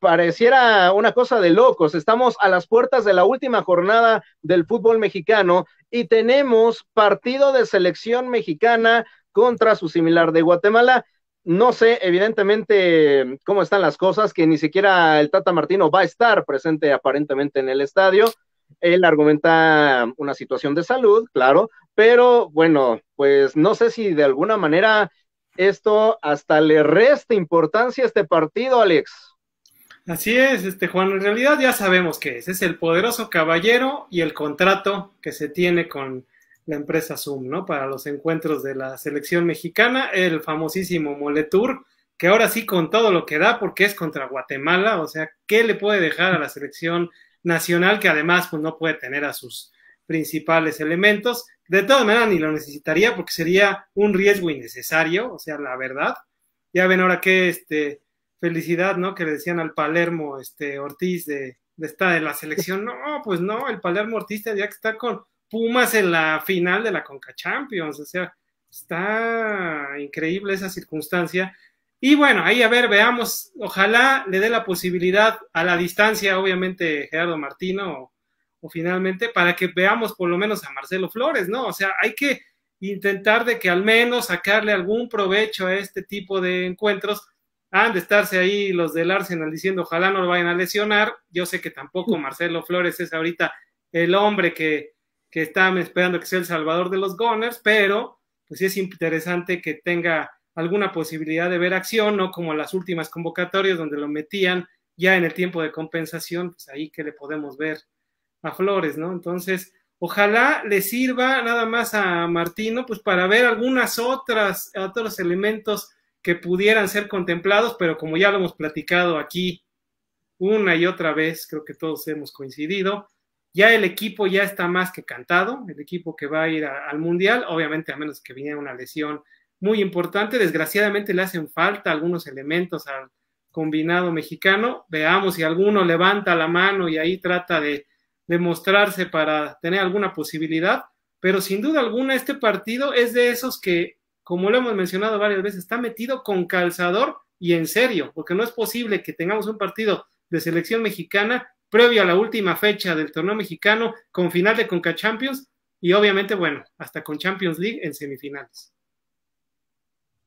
pareciera una cosa de locos. Estamos a las puertas de la última jornada del fútbol mexicano y tenemos partido de selección mexicana contra su similar de Guatemala. No sé, evidentemente, cómo están las cosas, que ni siquiera el Tata Martino va a estar presente aparentemente en el estadio. Él argumenta una situación de salud, claro, pero bueno, pues no sé si de alguna manera esto hasta le resta importancia a este partido, Alex. Así es, este Juan, en realidad ya sabemos qué es, es el poderoso caballero y el contrato que se tiene con la empresa Zoom, ¿no? Para los encuentros de la selección mexicana, el famosísimo Moletour, que ahora sí con todo lo que da, porque es contra Guatemala, o sea, ¿qué le puede dejar a la selección nacional que además pues, no puede tener a sus principales elementos? De todas maneras, ni lo necesitaría porque sería un riesgo innecesario, o sea, la verdad. Ya ven ahora qué este, felicidad, ¿no? Que le decían al Palermo este, Ortiz de, de estar en la selección. No, pues no, el Palermo Ortiz ya que está con Pumas en la final de la Conca Champions. O sea, está increíble esa circunstancia. Y bueno, ahí a ver, veamos, ojalá le dé la posibilidad a la distancia, obviamente, Gerardo Martino, o, finalmente, para que veamos por lo menos a Marcelo Flores, ¿no? O sea, hay que intentar de que al menos sacarle algún provecho a este tipo de encuentros. Han de estarse ahí los del Arsenal diciendo ojalá no lo vayan a lesionar. Yo sé que tampoco Marcelo Flores es ahorita el hombre que, que está esperando que sea el salvador de los Gunners, pero pues sí es interesante que tenga alguna posibilidad de ver acción, no como las últimas convocatorias donde lo metían ya en el tiempo de compensación, pues ahí que le podemos ver a Flores, ¿no? Entonces, ojalá le sirva nada más a Martino, pues para ver algunas otras, otros elementos que pudieran ser contemplados, pero como ya lo hemos platicado aquí una y otra vez, creo que todos hemos coincidido, ya el equipo ya está más que cantado, el equipo que va a ir al Mundial, obviamente a menos que viniera una lesión muy importante. Desgraciadamente le hacen falta algunos elementos al combinado mexicano. Veamos si alguno levanta la mano y ahí trata de demostrarse para tener alguna posibilidad. Pero sin duda alguna este partido es de esos que, como lo hemos mencionado varias veces, está metido con calzador y en serio, porque no es posible que tengamos un partido de selección mexicana previo a la última fecha del torneo mexicano con final de Conca Champions y obviamente, bueno, hasta con Champions League en semifinales.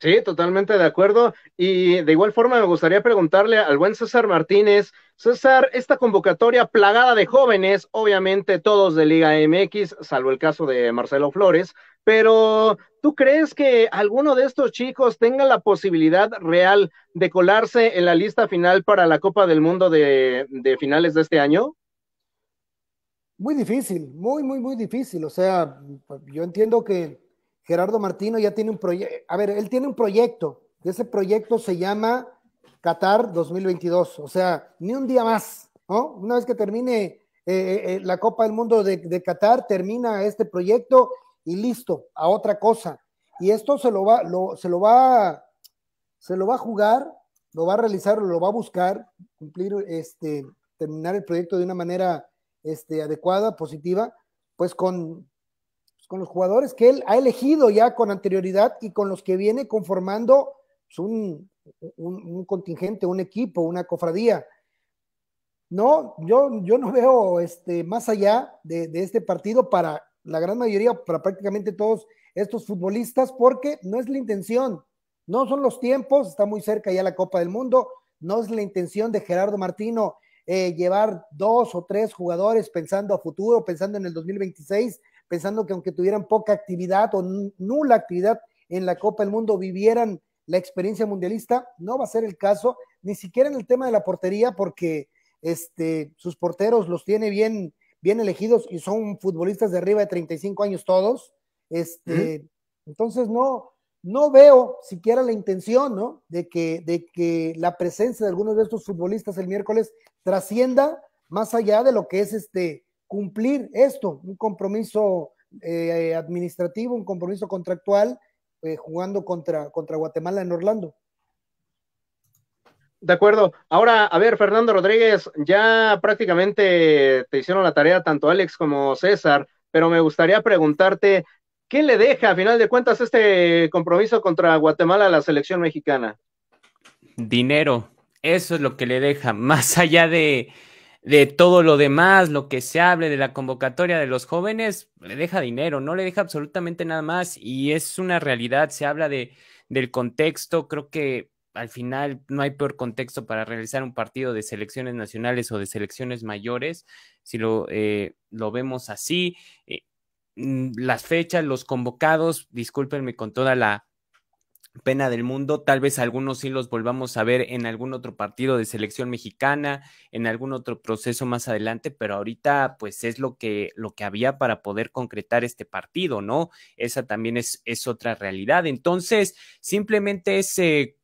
Sí, totalmente de acuerdo. Y de igual forma me gustaría preguntarle al buen César Martínez, César, esta convocatoria plagada de jóvenes, obviamente todos de Liga MX, salvo el caso de Marcelo Flores, pero ¿tú crees que alguno de estos chicos tenga la posibilidad real de colarse en la lista final para la Copa del Mundo de, finales de este año? Muy difícil, muy, muy, muy difícil. O sea, yo entiendo que Gerardo Martino ya tiene un proyecto, a ver, él tiene un proyecto, ese proyecto se llama Qatar 2022, o sea, ni un día más, ¿no? Una vez que termine eh, eh, eh, la Copa del Mundo de, Qatar, termina este proyecto y listo, a otra cosa. Y esto se lo va, se lo va, se lo va a jugar, lo va a realizar, lo va a buscar, cumplir, este, terminar el proyecto de una manera este, adecuada, positiva, pues con, con los jugadores que él ha elegido ya con anterioridad y con los que viene conformando pues, un, contingente, un equipo, una cofradía. No, yo, yo no veo este, más allá de, este partido para la gran mayoría, para prácticamente todos estos futbolistas, porque no es la intención, no son los tiempos, está muy cerca ya la Copa del Mundo, no es la intención de Gerardo Martino eh, llevar dos o tres jugadores pensando a futuro, pensando en el 2026, pensando que aunque tuvieran poca actividad o nula actividad en la Copa del Mundo, vivieran la experiencia mundialista. No va a ser el caso, ni siquiera en el tema de la portería, porque este, sus porteros los tiene bien, bien elegidos y son futbolistas de arriba de 35 años todos. Este, Entonces no, no veo siquiera la intención ¿no? de, que, de que la presencia de algunos de estos futbolistas el miércoles trascienda más allá de lo que es este cumplir esto, un compromiso eh, administrativo, un compromiso contractual, eh, jugando contra, contra Guatemala en Orlando. De acuerdo. Ahora, a ver, Fernando Rodríguez, ya prácticamente te hicieron la tarea tanto Alex como César, pero me gustaría preguntarte, ¿qué le deja a final de cuentas este compromiso contra Guatemala a la selección mexicana? Dinero, eso es lo que le deja, más allá de, de todo lo demás, lo que se hable de la convocatoria de los jóvenes, le deja dinero, no le deja absolutamente nada más y es una realidad, se habla de, del contexto, creo que al final no hay peor contexto para realizar un partido de selecciones nacionales o de selecciones mayores, si lo, eh, lo vemos así. Eh, mm, las fechas, los convocados, discúlpenme con toda la, pena del mundo. Tal vez algunos sí los volvamos a ver en algún otro partido de selección mexicana, en algún otro proceso más adelante, pero ahorita pues es lo que, lo que había para poder concretar este partido, ¿no? Esa también es, es otra realidad. Entonces, simplemente es eh,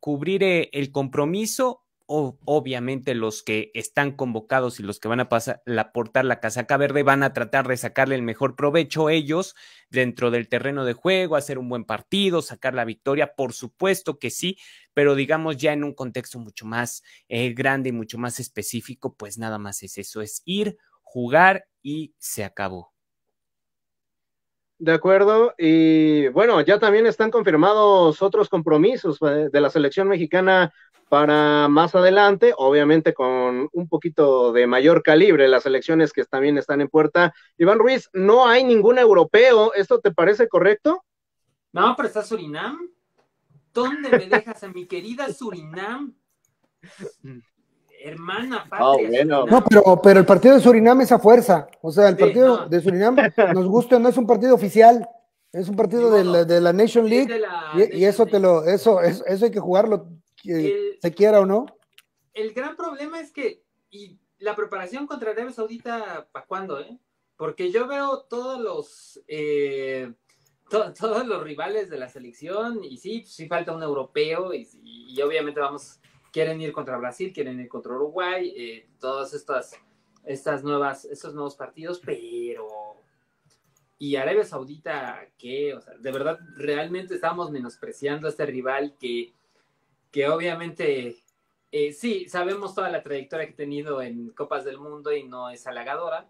cubrir eh, el compromiso obviamente los que están convocados y los que van a pasar, aportar la casaca verde van a tratar de sacarle el mejor provecho ellos dentro del terreno de juego, hacer un buen partido, sacar la victoria, por supuesto que sí, pero digamos ya en un contexto mucho más eh, grande y mucho más específico, pues nada más es eso, es ir, jugar y se acabó. De acuerdo, y bueno, ya también están confirmados otros compromisos eh, de la selección mexicana para más adelante, obviamente con un poquito de mayor calibre, las elecciones que también están en puerta. Iván Ruiz, no hay ningún europeo, ¿esto te parece correcto? No, pero está Surinam. ¿Dónde me dejas a mi querida Surinam? Hermana patria. No, pero, pero el partido de Surinam es a fuerza. O sea, el partido de Surinam, nos gusta, no es un partido oficial, es un partido de, la, de, la, Nation League. y, eso te lo, eso, eso, eso hay que jugarlo se quiera o no. El gran problema es que, y la preparación contra Arabia Saudita, ¿para cuándo, eh? Porque yo veo todos los, eh, todos los rivales de la selección, y sí, sí falta un europeo, y, obviamente vamos, quieren ir contra Brasil, quieren ir contra Uruguay, eh, todas estas, estas nuevas, estos nuevos partidos, pero y Arabia Saudita, ¿qué? O sea, de verdad, realmente estamos menospreciando a este rival que que obviamente eh, sí, sabemos toda la trayectoria que ha tenido en Copas del Mundo y no es halagadora,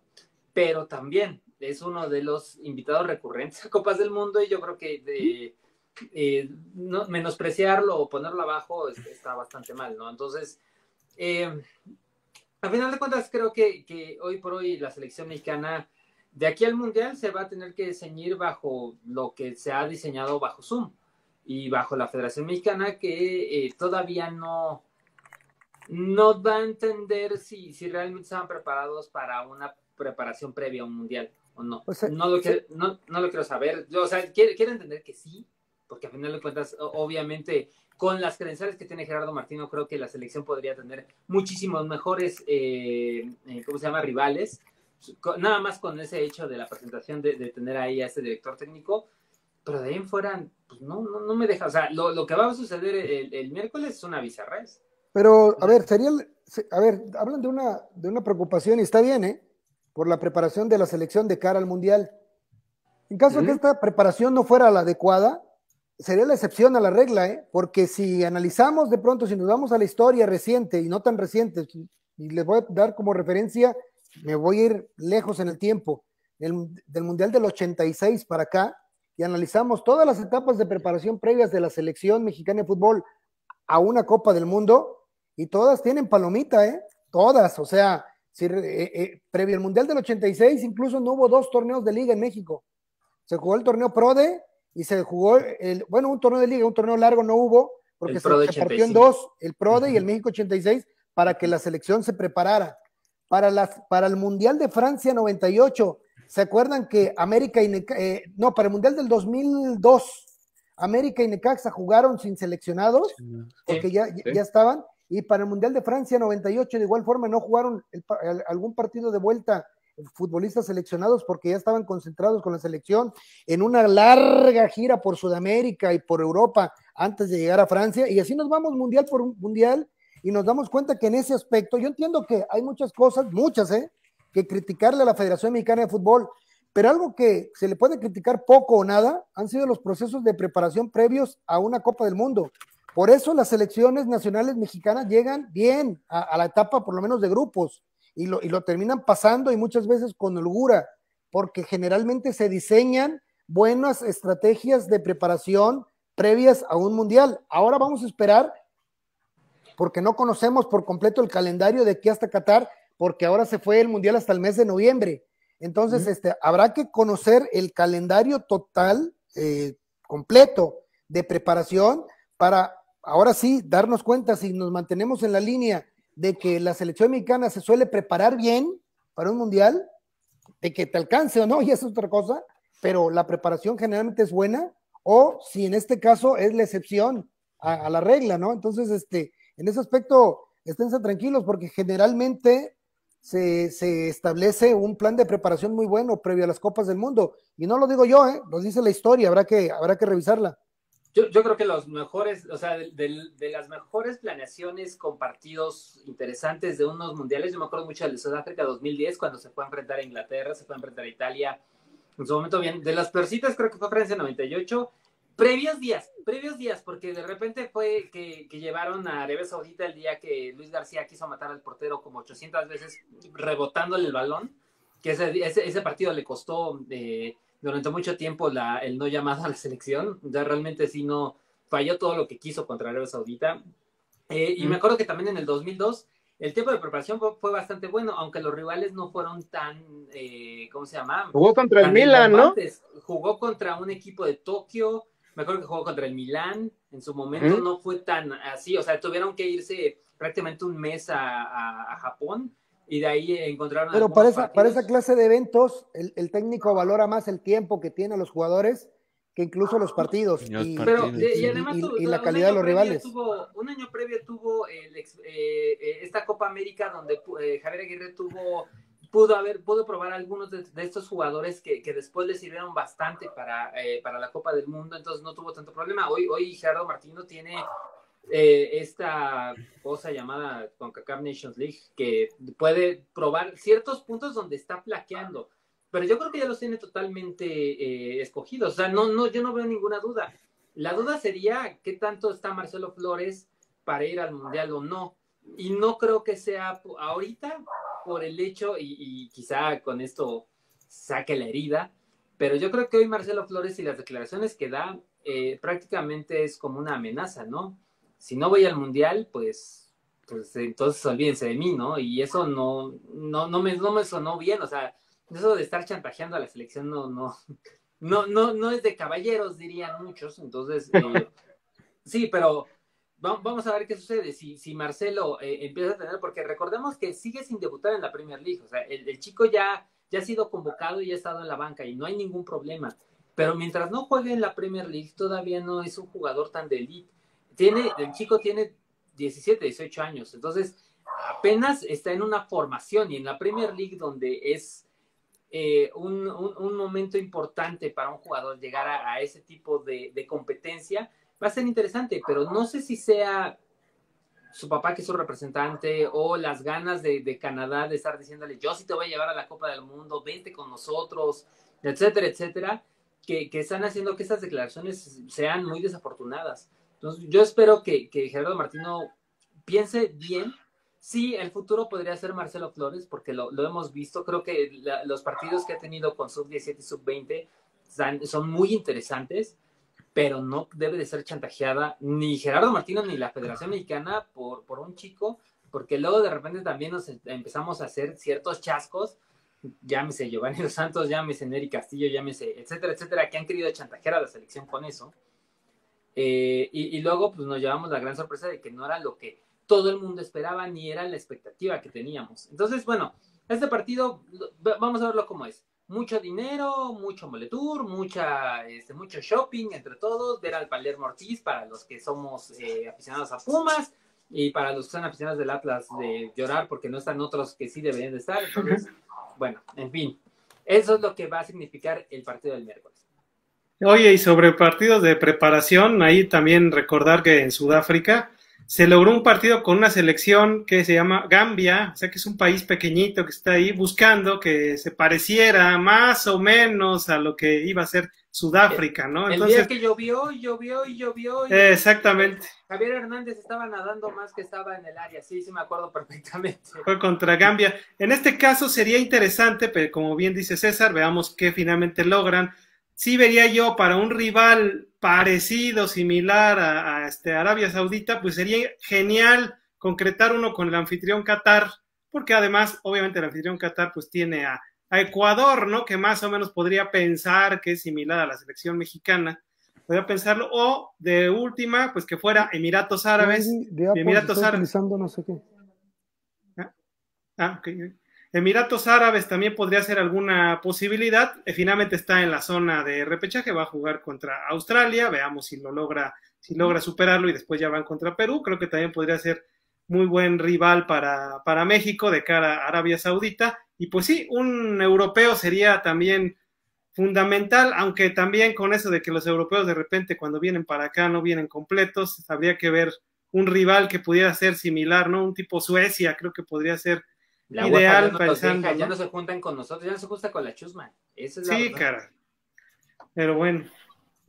pero también es uno de los invitados recurrentes a Copas del Mundo y yo creo que de, eh, no, menospreciarlo o ponerlo abajo está bastante mal, ¿no? Entonces, eh, a final de cuentas, creo que, que, hoy por hoy la selección mexicana de aquí al Mundial se va a tener que ceñir bajo lo que se ha diseñado bajo Zoom y bajo la Federación Mexicana que eh, todavía no, no da a entender si, si realmente estaban preparados para una preparación previa a un mundial o no. no, lo quiero, no, no, lo quiero saber. Yo, o sea, quiero, entender que sí, porque a final de cuentas, obviamente, con las credenciales que tiene Gerardo Martino, creo que la selección podría tener muchísimos mejores, eh, eh, ¿cómo se llama?, rivales. Nada más con ese hecho de la presentación de, de tener ahí a ese director técnico, pero de ahí en fuera, pues no, no, no me deja. O sea, lo, lo que va a suceder el, el miércoles es una bizarrez. Pero, a ver, sería, a ver, hablan de una, de una preocupación y está bien, ¿eh? Por la preparación de la selección de cara al Mundial. En caso de que esta preparación no fuera la adecuada, sería la excepción a la regla, ¿eh? Porque si analizamos de pronto, si nos vamos a la historia reciente y no tan reciente, y les voy a dar como referencia, me voy a ir lejos en el tiempo, el, del Mundial del 86 para acá, y analizamos todas las etapas de preparación previas de la selección mexicana de fútbol a una Copa del Mundo, y todas tienen palomita, ¿eh? Todas, o sea, si, eh, eh, previo al Mundial del 86 incluso no hubo dos torneos de liga en México. Se jugó el torneo PRODE y se jugó, el, bueno, un torneo de liga, un torneo largo no hubo, porque se, partió en dos, el PRODE y el México 86, para que la selección se preparara. Para, las, para el Mundial de Francia 98, ¿Se acuerdan que América y Necaxa, eh, no, para el Mundial del 2002, América y Necaxa jugaron sin seleccionados, porque ya, ya estaban, y para el Mundial de Francia 98 de igual forma no jugaron algún partido de vuelta futbolistas seleccionados porque ya estaban concentrados con la selección en una larga gira por Sudamérica y por Europa antes de llegar a Francia y así nos vamos mundial por mundial y nos damos cuenta que en ese aspecto yo entiendo que hay muchas cosas, muchas, ¿eh? que criticarle a la Federación Mexicana de Fútbol, pero algo que se le puede criticar poco o nada han sido los procesos de preparación previos a una Copa del Mundo. Por eso las selecciones nacionales mexicanas llegan bien a, la etapa por lo menos de grupos y lo, y lo terminan pasando y muchas veces con holgura, porque generalmente se diseñan buenas estrategias de preparación previas a un mundial. Ahora vamos a esperar, porque no conocemos por completo el calendario de aquí hasta Qatar, porque ahora se fue el Mundial hasta el mes de noviembre. Entonces, este, habrá que conocer el calendario total, eh, completo de preparación para ahora sí darnos cuenta si nos mantenemos en la línea de que la selección mexicana se suele preparar bien para un mundial, de que te alcance o no, y es otra cosa, pero la preparación generalmente es buena, o si en este caso es la excepción a, la regla, ¿no? Entonces, este, en ese aspecto, esténse tranquilos, porque generalmente se, establece un plan de preparación muy bueno previo a las Copas del Mundo. Y no lo digo yo, ¿eh? lo dice la historia, habrá que, habrá que revisarla. Yo, yo creo que los mejores, o sea, de, de, las mejores planeaciones con partidos interesantes de unos mundiales, yo me acuerdo mucho del de Sudáfrica 2010, cuando se fue a enfrentar a Inglaterra, se fue a enfrentar a Italia, en su momento bien. De las peorcitas creo que fue Francia 98, Previos días, previos días, porque de repente fue que, llevaron a Arabia Saudita el día que Luis García quiso matar al portero como 800 veces rebotándole el balón, que ese, ese, partido le costó eh, durante mucho tiempo la, el no llamado a la selección. Ya realmente sí no falló todo lo que quiso contra Arabia Saudita. Eh, y me acuerdo que también en el 2002 el tiempo de preparación fue, bastante bueno, aunque los rivales no fueron tan, eh, ¿cómo se llama? Jugó contra el Milan, ¿no? Jugó contra un equipo de Tokio, me acuerdo que jugó contra el Milan, en su momento no fue tan así, o sea, tuvieron que irse prácticamente un mes a, Japón y de ahí encontraron... Pero para esa, para esa clase de eventos, el, el técnico valora más el tiempo que tienen los jugadores que incluso los partidos y, la calidad de los rivales. un año previo tuvo eh, eh, esta Copa América donde eh, Javier Aguirre tuvo pudo haber pudo probar algunos de, estos jugadores que, después le sirvieron bastante para, para la Copa del Mundo, entonces no tuvo tanto problema. Hoy, hoy Gerardo Martino tiene esta cosa llamada CONCACAF Nations League que puede probar ciertos puntos donde está plaqueando pero yo creo que ya los tiene totalmente eh, escogidos. O sea, no, no, yo no veo ninguna duda. La duda sería qué tanto está Marcelo Flores para ir al Mundial o no. Y no creo que sea ahorita por el hecho, y, quizá con esto saque la herida, pero yo creo que hoy Marcelo Flores y las declaraciones que da eh, prácticamente es como una amenaza, ¿no? Si no voy al Mundial, pues, pues entonces olvídense de mí, ¿no? Y eso no, no, no, me, no me sonó bien, o sea, eso de estar chantajeando a la selección no, no, no, no, no es de caballeros, dirían muchos. Entonces, eh, sí, pero vamos a ver qué sucede. Si, si Marcelo eh, empieza a tener, porque recordemos que sigue sin debutar en la Premier League. O sea, el, chico ya, ya ha sido convocado y ha estado en la banca y no hay ningún problema. Pero mientras no juegue en la Premier League, todavía no es un jugador tan de elite. Tiene, el chico tiene 17, 18 años. Entonces, apenas está en una formación y en la Premier League donde es eh, un, momento importante para un jugador llegar a, ese tipo de, competencia, va a ser interesante, pero no sé si sea su papá que es su representante o las ganas de, Canadá de estar diciéndole, yo sí te voy a llevar a la Copa del Mundo, vente con nosotros, etcétera, etcétera, que, están haciendo que estas declaraciones sean muy desafortunadas. Yo espero que, Gerardo Martino piense bien Sí, el futuro podría ser Marcelo Flores, porque lo, hemos visto. Creo que los partidos que ha tenido con Sub-17 y Sub-20 son muy interesantes, pero no debe de ser chantajeada ni Gerardo Martino ni la Federación Mexicana por, por un chico, porque luego de repente también nos empezamos a hacer ciertos chascos, llámese Giovanni Los Santos, llámese Neri Castillo, llámese, etcétera, etcétera, que han querido chantajear a la selección con eso. Eh, y, luego pues nos llevamos la gran sorpresa de que no era lo que todo el mundo esperaba ni era la expectativa que teníamos. Entonces, bueno, este partido, vamos a verlo como es. Mucho dinero, mucho moletour, mucha, este, mucho shopping entre todos, ver al Palermo Ortiz para los que somos eh, aficionados a Pumas y para los que son aficionados del Atlas de llorar porque no están otros que sí deberían de estar. Entonces, bueno, en fin, eso es lo que va a significar el partido del miércoles. Oye, y sobre partidos de preparación, ahí también recordar que en Sudáfrica se logró un partido con una selección que se llama Gambia, o sea que es un país pequeñito que está ahí buscando que se pareciera más o menos a lo que iba a ser Sudáfrica, ¿no? Entonces, el día que llovió, llovió y llovió. Exactamente. Javier Hernández estaba nadando más que estaba en el área, sí, sí me acuerdo perfectamente. Fue contra Gambia. En este caso sería interesante, pero como bien dice César, veamos qué finalmente logran. Sí vería yo para un rival parecido, similar a, este, Arabia Saudita, pues sería genial concretar uno con el anfitrión Qatar, porque además, obviamente, el anfitrión Qatar pues tiene a, Ecuador, ¿no? Que más o menos podría pensar que es similar a la selección mexicana, podría pensarlo, o de última, pues que fuera Emiratos Árabes. Emiratos Árabes. No sé qué. Ah, ah Emiratos Árabes también podría ser alguna posibilidad. Eh, finalmente está en la zona de repechaje, va a jugar contra Australia, veamos si lo logra, si logra superarlo y después ya van contra Perú. Creo que también podría ser muy buen rival para, para México de cara a Arabia Saudita. Y pues sí, un europeo sería también fundamental, aunque también con eso de que los europeos de repente cuando vienen para acá no vienen completos, habría que ver un rival que pudiera ser similar, ¿no? Un tipo Suecia, creo que podría ser la Ideal ya no, ya no se juntan con nosotros, ya no se junta con la chusma. sí, cara. Pero bueno.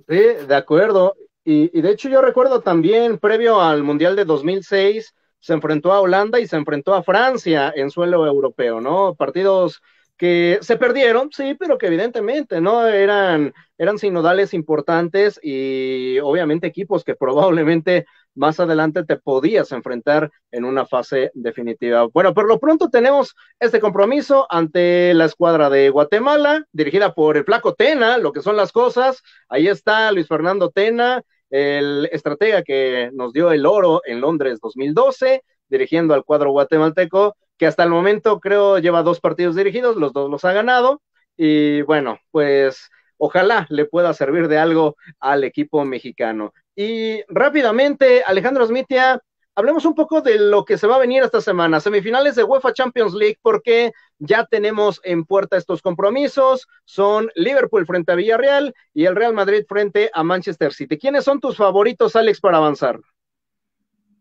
Sí, de acuerdo. Y, de hecho yo recuerdo también, previo al Mundial de 2006, se enfrentó a Holanda y se enfrentó a Francia en suelo europeo, ¿no? Partidos que se perdieron, sí, pero que evidentemente no eran, eran sinodales importantes y obviamente equipos que probablemente más adelante te podías enfrentar en una fase definitiva. Bueno, por lo pronto tenemos este compromiso ante la escuadra de Guatemala, dirigida por el Flaco Tena, lo que son las cosas. Ahí está Luis Fernando Tena, el estratega que nos dio el oro en Londres 2012, dirigiendo al cuadro guatemalteco que hasta el momento creo lleva dos partidos dirigidos, los dos los ha ganado, y bueno, pues ojalá le pueda servir de algo al equipo mexicano. Y rápidamente, Alejandro Smitia, hablemos un poco de lo que se va a venir esta semana, semifinales de UEFA Champions League, porque ya tenemos en puerta estos compromisos, son Liverpool frente a Villarreal y el Real Madrid frente a Manchester City. ¿Quiénes son tus favoritos, Alex, para avanzar?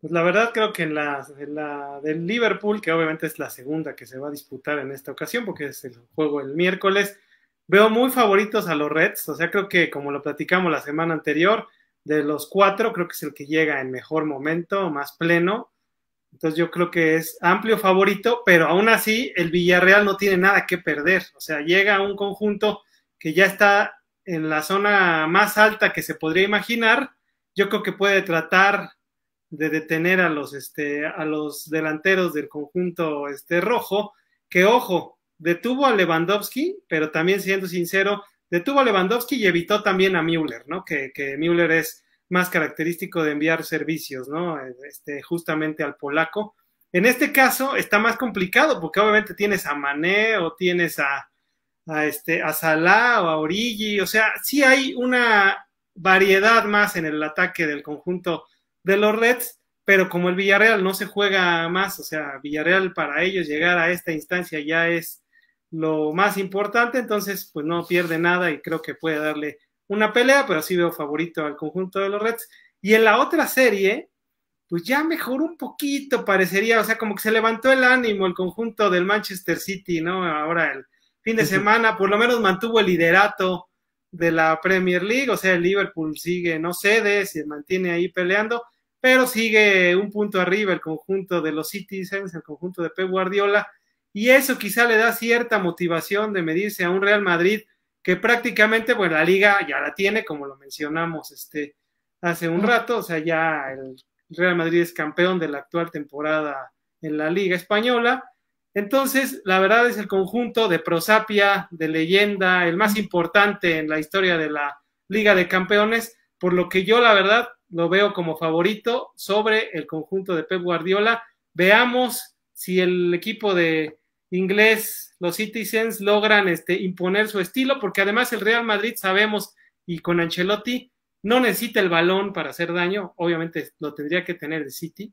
Pues la verdad creo que en la, la, del Liverpool, que obviamente es la segunda que se va a disputar en esta ocasión, porque es el juego el miércoles, veo muy favoritos a los Reds, o sea, creo que como lo platicamos la semana anterior, de los cuatro creo que es el que llega en mejor momento, más pleno, entonces yo creo que es amplio favorito, pero aún así el Villarreal no tiene nada que perder, o sea, llega a un conjunto que ya está en la zona más alta que se podría imaginar, yo creo que puede tratar de detener a los, este, a los delanteros del conjunto este, rojo, que ojo, detuvo a Lewandowski, pero también siendo sincero, detuvo a Lewandowski y evitó también a Müller, ¿no? Que, que Müller es más característico de enviar servicios, ¿no? Este, justamente al polaco. En este caso está más complicado porque obviamente tienes a Mané o tienes a, a, este, a Salah o a Origi, o sea, sí hay una variedad más en el ataque del conjunto de los Reds, pero como el Villarreal no se juega más, o sea, Villarreal para ellos llegar a esta instancia ya es lo más importante, entonces pues no pierde nada y creo que puede darle una pelea, pero sí veo favorito al conjunto de los Reds. Y en la otra serie, pues ya mejoró un poquito, parecería, o sea, como que se levantó el ánimo el conjunto del Manchester City, ¿no? Ahora el fin de semana, por lo menos mantuvo el liderato de la Premier League, o sea, el Liverpool sigue, no cede, se mantiene ahí peleando, pero sigue un punto arriba el conjunto de los Citizens, el conjunto de Pep Guardiola, y eso quizá le da cierta motivación de medirse a un Real Madrid que prácticamente, bueno, la liga ya la tiene, como lo mencionamos este, hace un rato, o sea, ya el Real Madrid es campeón de la actual temporada en la liga española. Entonces, la verdad es el conjunto de prosapia, de leyenda, el más importante en la historia de la Liga de Campeones, por lo que yo, la verdad, lo veo como favorito sobre el conjunto de Pep Guardiola. Veamos si el equipo de inglés, los Citizens, logran este, imponer su estilo, porque además el Real Madrid sabemos, y con Ancelotti, no necesita el balón para hacer daño, obviamente lo tendría que tener de City,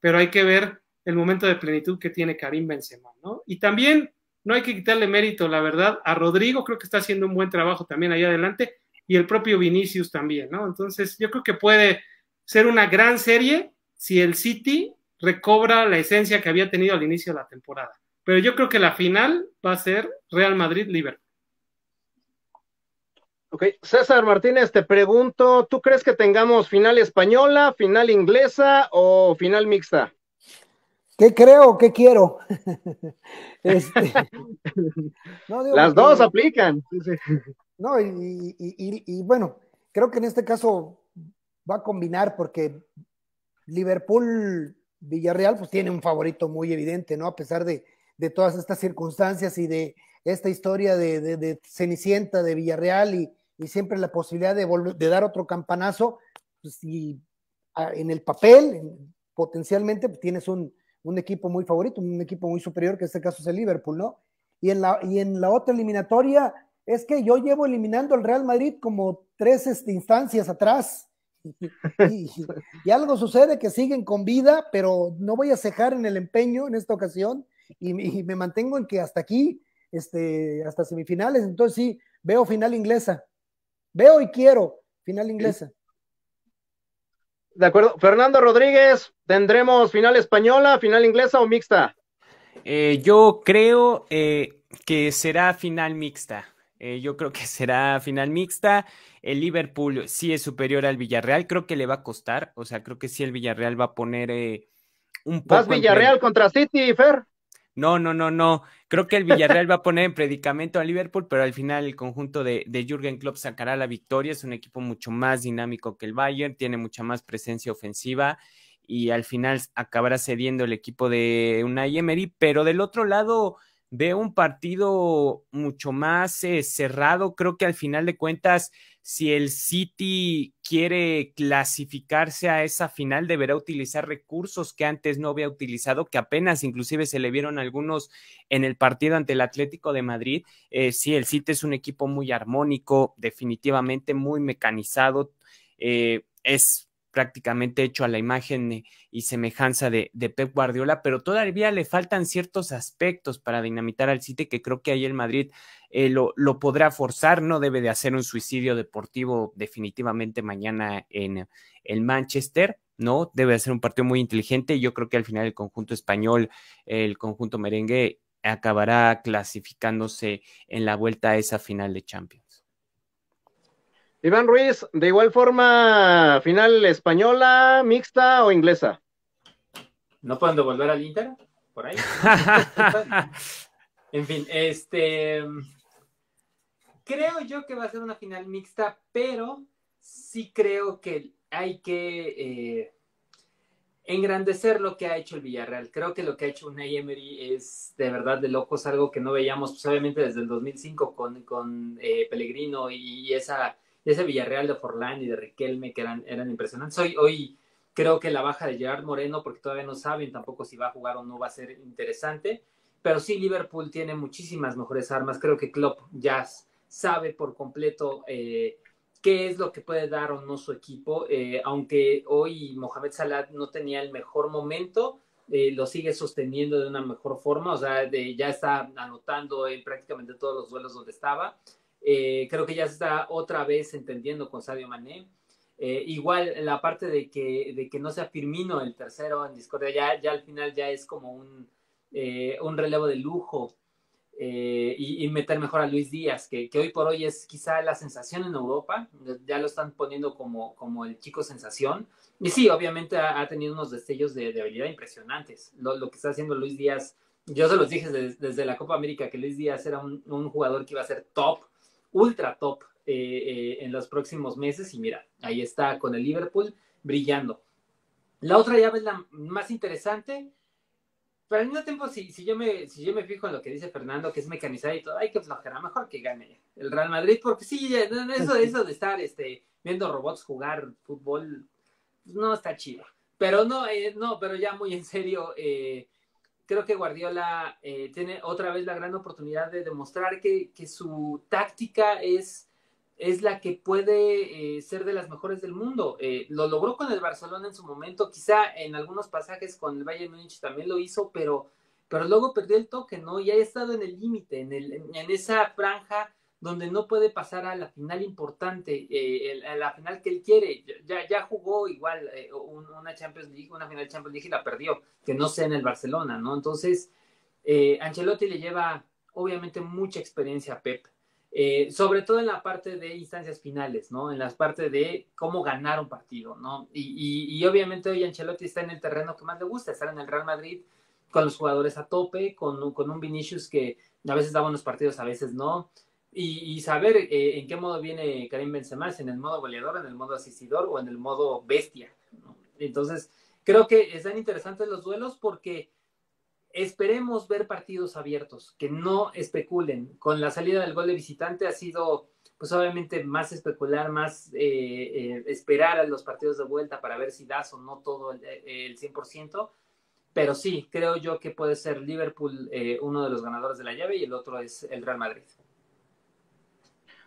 pero hay que ver el momento de plenitud que tiene Karim Benzema, ¿no? Y también no hay que quitarle mérito, la verdad, a Rodrigo creo que está haciendo un buen trabajo también ahí adelante, y el propio Vinicius también, ¿no? Entonces, yo creo que puede ser una gran serie si el City recobra la esencia que había tenido al inicio de la temporada. Pero yo creo que la final va a ser Real Madrid-Liverpool. Ok, César Martínez, te pregunto, ¿tú crees que tengamos final española, final inglesa o final mixta? ¿Qué creo? ¿Qué quiero? Este, Las dos aplican. No, y, bueno, creo que en este caso va a combinar porque Liverpool, Villarreal, pues tiene un favorito muy evidente, ¿no? A pesar de, todas estas circunstancias y de esta historia de, Cenicienta de Villarreal y, siempre la posibilidad de, de dar otro campanazo, pues y en el papel, potencialmente, pues tienes un, un, equipo muy favorito, un equipo muy superior, que en este caso es el Liverpool, ¿no? Y en la, y en la otra eliminatoria, es que yo llevo eliminando al Real Madrid como tres este, instancias atrás. Y, algo sucede que siguen con vida, pero no voy a cejar en el empeño en esta ocasión y, me mantengo en que hasta aquí, este, hasta semifinales. Entonces sí, veo final inglesa. Veo y quiero final inglesa. De acuerdo. Fernando Rodríguez, ¿tendremos final española, final inglesa o mixta? Eh, yo creo eh, que será final mixta. Eh, yo creo que será final mixta. El Liverpool sí es superior al Villarreal. Creo que le va a costar. O sea, creo que sí el Villarreal va a poner eh, un poco. ¿Vas Villarreal contra City, Fer? No, no, no, no. Creo que el Villarreal va a poner en predicamento a Liverpool, pero al final el conjunto de, de Jürgen Klopp sacará la victoria. Es un equipo mucho más dinámico que el Bayern, tiene mucha más presencia ofensiva y al final acabará cediendo el equipo de Unai Emery, pero del otro lado veo un partido mucho más eh, cerrado. Creo que al final de cuentas, si el City quiere clasificarse a esa final, deberá utilizar recursos que antes no había utilizado, que apenas inclusive se le vieron algunos en el partido ante el Atlético de Madrid. Eh, sí, el City es un equipo muy armónico, definitivamente muy mecanizado. Eh, es prácticamente hecho a la imagen y semejanza de, Pep Guardiola, pero todavía le faltan ciertos aspectos para dinamitar al City que creo que ahí el Madrid eh, lo, lo, podrá forzar, no debe de hacer un suicidio deportivo definitivamente mañana en el Manchester, ¿no? Debe de ser un partido muy inteligente y yo creo que al final el conjunto español, el conjunto merengue acabará clasificándose en la vuelta a esa final de Champions. Iván Ruiz, de igual forma, final española, mixta o inglesa. ¿No pueden devolver al Inter? Por ahí. en fin, este. Creo yo que va a ser una final mixta, pero sí creo que hay que eh, engrandecer lo que ha hecho el Villarreal. Creo que lo que ha hecho Unai Emery es de verdad de locos, algo que no veíamos pues, obviamente desde el 2005 con, con eh, Pellegrino y esa ese Villarreal de Forlán y de Riquelme que eran, eran impresionantes. Hoy, hoy creo que la baja de Gerard Moreno, porque todavía no saben tampoco si va a jugar o no va a ser interesante, pero sí Liverpool tiene muchísimas mejores armas. Creo que Klopp ya sabe por completo eh, qué es lo que puede dar o no su equipo, eh, aunque hoy Mohamed Salah no tenía el mejor momento. Eh, lo sigue sosteniendo de una mejor forma, o sea, ya está anotando en prácticamente todos los duelos donde estaba. Eh, creo que ya se está otra vez entendiendo con Sadio Mané. Eh, igual la parte de que, de que no sea Firmino el tercero en Discordia, ya, ya al final ya es como un, eh, un relevo de lujo y, meter mejor a Luis Díaz, que, que, hoy por hoy es quizá la sensación en Europa, ya lo están poniendo como, como el chico sensación. Y sí, obviamente ha, tenido unos destellos de, habilidad impresionantes. Lo, que está haciendo Luis Díaz, yo se los dije desde, la Copa América que Luis Díaz era un jugador que iba a ser top ultra top eh, eh, en los próximos meses y mira, ahí está con el Liverpool brillando. La otra llave es la más interesante, pero al mismo tiempo, si, si, yo me, si yo me fijo en lo que dice Fernando, que es mecanizada y todo, hay que flojera, mejor que gane el Real Madrid, porque sí, eso, eso de estar este, viendo robots jugar fútbol, pues, no está chido. Pero no, eh, no, pero ya muy en serio, eh, creo que Guardiola eh, tiene otra vez la gran oportunidad de demostrar que, su táctica es, es, la que puede eh, ser de las mejores del mundo. Eh, lo logró con el Barcelona en su momento, quizá en algunos pasajes con el Bayern Múnich también lo hizo, pero, pero luego perdió el toque, ¿no? Y ha estado en el límite, en, en esa franja donde no puede pasar a la final importante, eh, a la final que él quiere. Ya, ya jugó igual eh, una Champions League, una final Champions League y la perdió, que no sea en el Barcelona, ¿no? Entonces, eh, Ancelotti le lleva obviamente mucha experiencia a Pep, sobre todo en la parte de instancias finales, ¿no? En las partes de cómo ganar un partido, ¿no? Y, y, obviamente hoy Ancelotti está en el terreno que más le gusta, estar en el Real Madrid con los jugadores a tope, con, con un Vinicius que a veces da buenos partidos, a veces no y, saber eh, en qué modo viene Karim Benzema, si en el modo goleador, en el modo asistidor o en el modo bestia. Entonces, creo que están interesantes los duelos porque esperemos ver partidos abiertos, que no especulen. Con la salida del gol de visitante ha sido, pues obviamente, más especular, más eh, eh, esperar a los partidos de vuelta para ver si das o no todo el, el 100%. Pero sí, creo yo que puede ser Liverpool uno de los ganadores de la llave y el otro es el Real Madrid.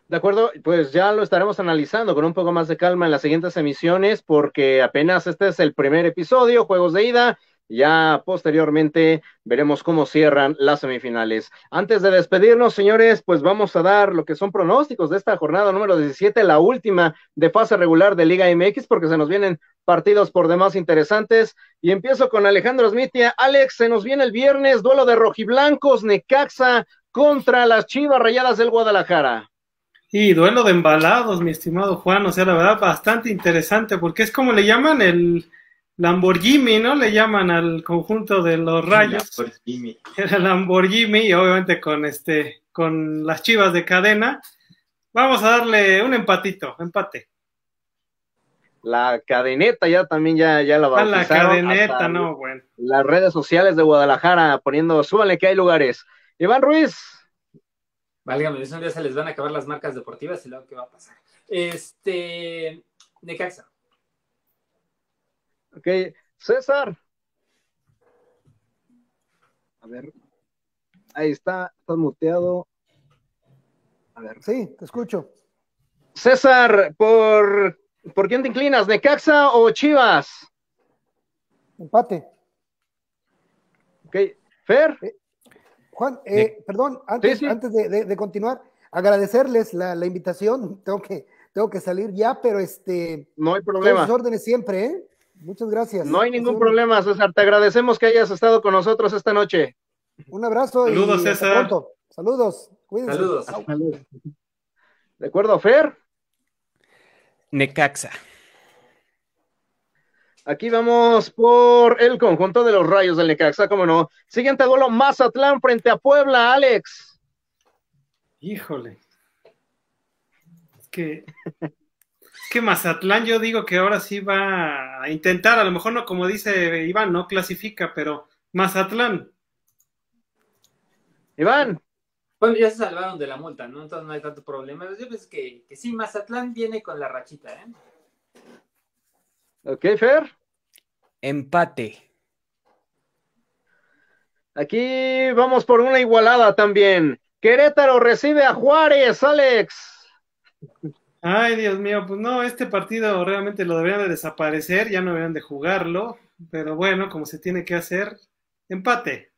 De acuerdo, pues ya lo estaremos analizando con un poco más de calma en las siguientes emisiones, porque apenas este es el primer episodio, juegos de ida. Ya posteriormente veremos cómo cierran las semifinales. Antes de despedirnos, señores, pues vamos a dar lo que son pronósticos de esta jornada número 17, la última de fase regular de Liga MX, porque se nos vienen partidos por demás interesantes. Y empiezo con Alejandro Smitia. Alex, se nos viene el viernes, duelo de rojiblancos, Necaxa contra las Chivas Rayadas del Guadalajara. Y duelo de embalados, mi estimado Juan, o sea, la verdad, bastante interesante, porque es como le llaman el, Lamborghini, ¿no? Le llaman al conjunto de los rayos. Lamborghini. Era Lamborghini y obviamente con este, con las chivas de cadena. Vamos a darle un empatito, empate. La cadeneta ya también ya, ya la A la bautizaron. cadeneta, Hasta no, bueno. Las redes sociales de Guadalajara poniendo, súbanle que hay lugares. Iván Ruiz, Válgame, un día se les van a acabar las marcas deportivas y luego qué va a pasar. Este, Necaxa. ok. César. A ver. Ahí está, está muteado. A ver. Sí, te escucho. César, ¿por, ¿por quién te inclinas? ¿Necaxa o Chivas? Empate. Ok. Fer, Juan, eh, perdón, antes, sí. antes de, de- de continuar, agradecerles la, la invitación. Tengo que, tengo que salir ya, pero este, no hay problema. sus órdenes siempre, ¿eh? Muchas gracias. No hay ningún problema, César. Te agradecemos que hayas estado con nosotros esta noche. Un abrazo Saludos, y hasta César. pronto. Saludos. Cuídense. Saludos. Chao. ¿De acuerdo, Fer? Necaxa. Aquí vamos por el conjunto de los rayos del Necaxa, cómo no. Siguiente duelo, Mazatlán frente a Puebla, Alex. Híjole. Es que, es que Mazatlán yo digo que ahora sí va a intentar, a lo mejor no como dice Iván, no clasifica, pero Mazatlán. Iván, Bueno, ya se salvaron de la multa, ¿no? Entonces no hay tanto problema. Yo pienso que, que sí, Mazatlán viene con la rachita, ¿eh? Ok, Fer. Empate. Aquí vamos por una igualada también. Querétaro recibe a Juárez, Alex. Ay, Dios mío, pues no, este partido realmente lo deberían de desaparecer, ya no deberían de jugarlo, pero bueno, como se tiene que hacer, empate.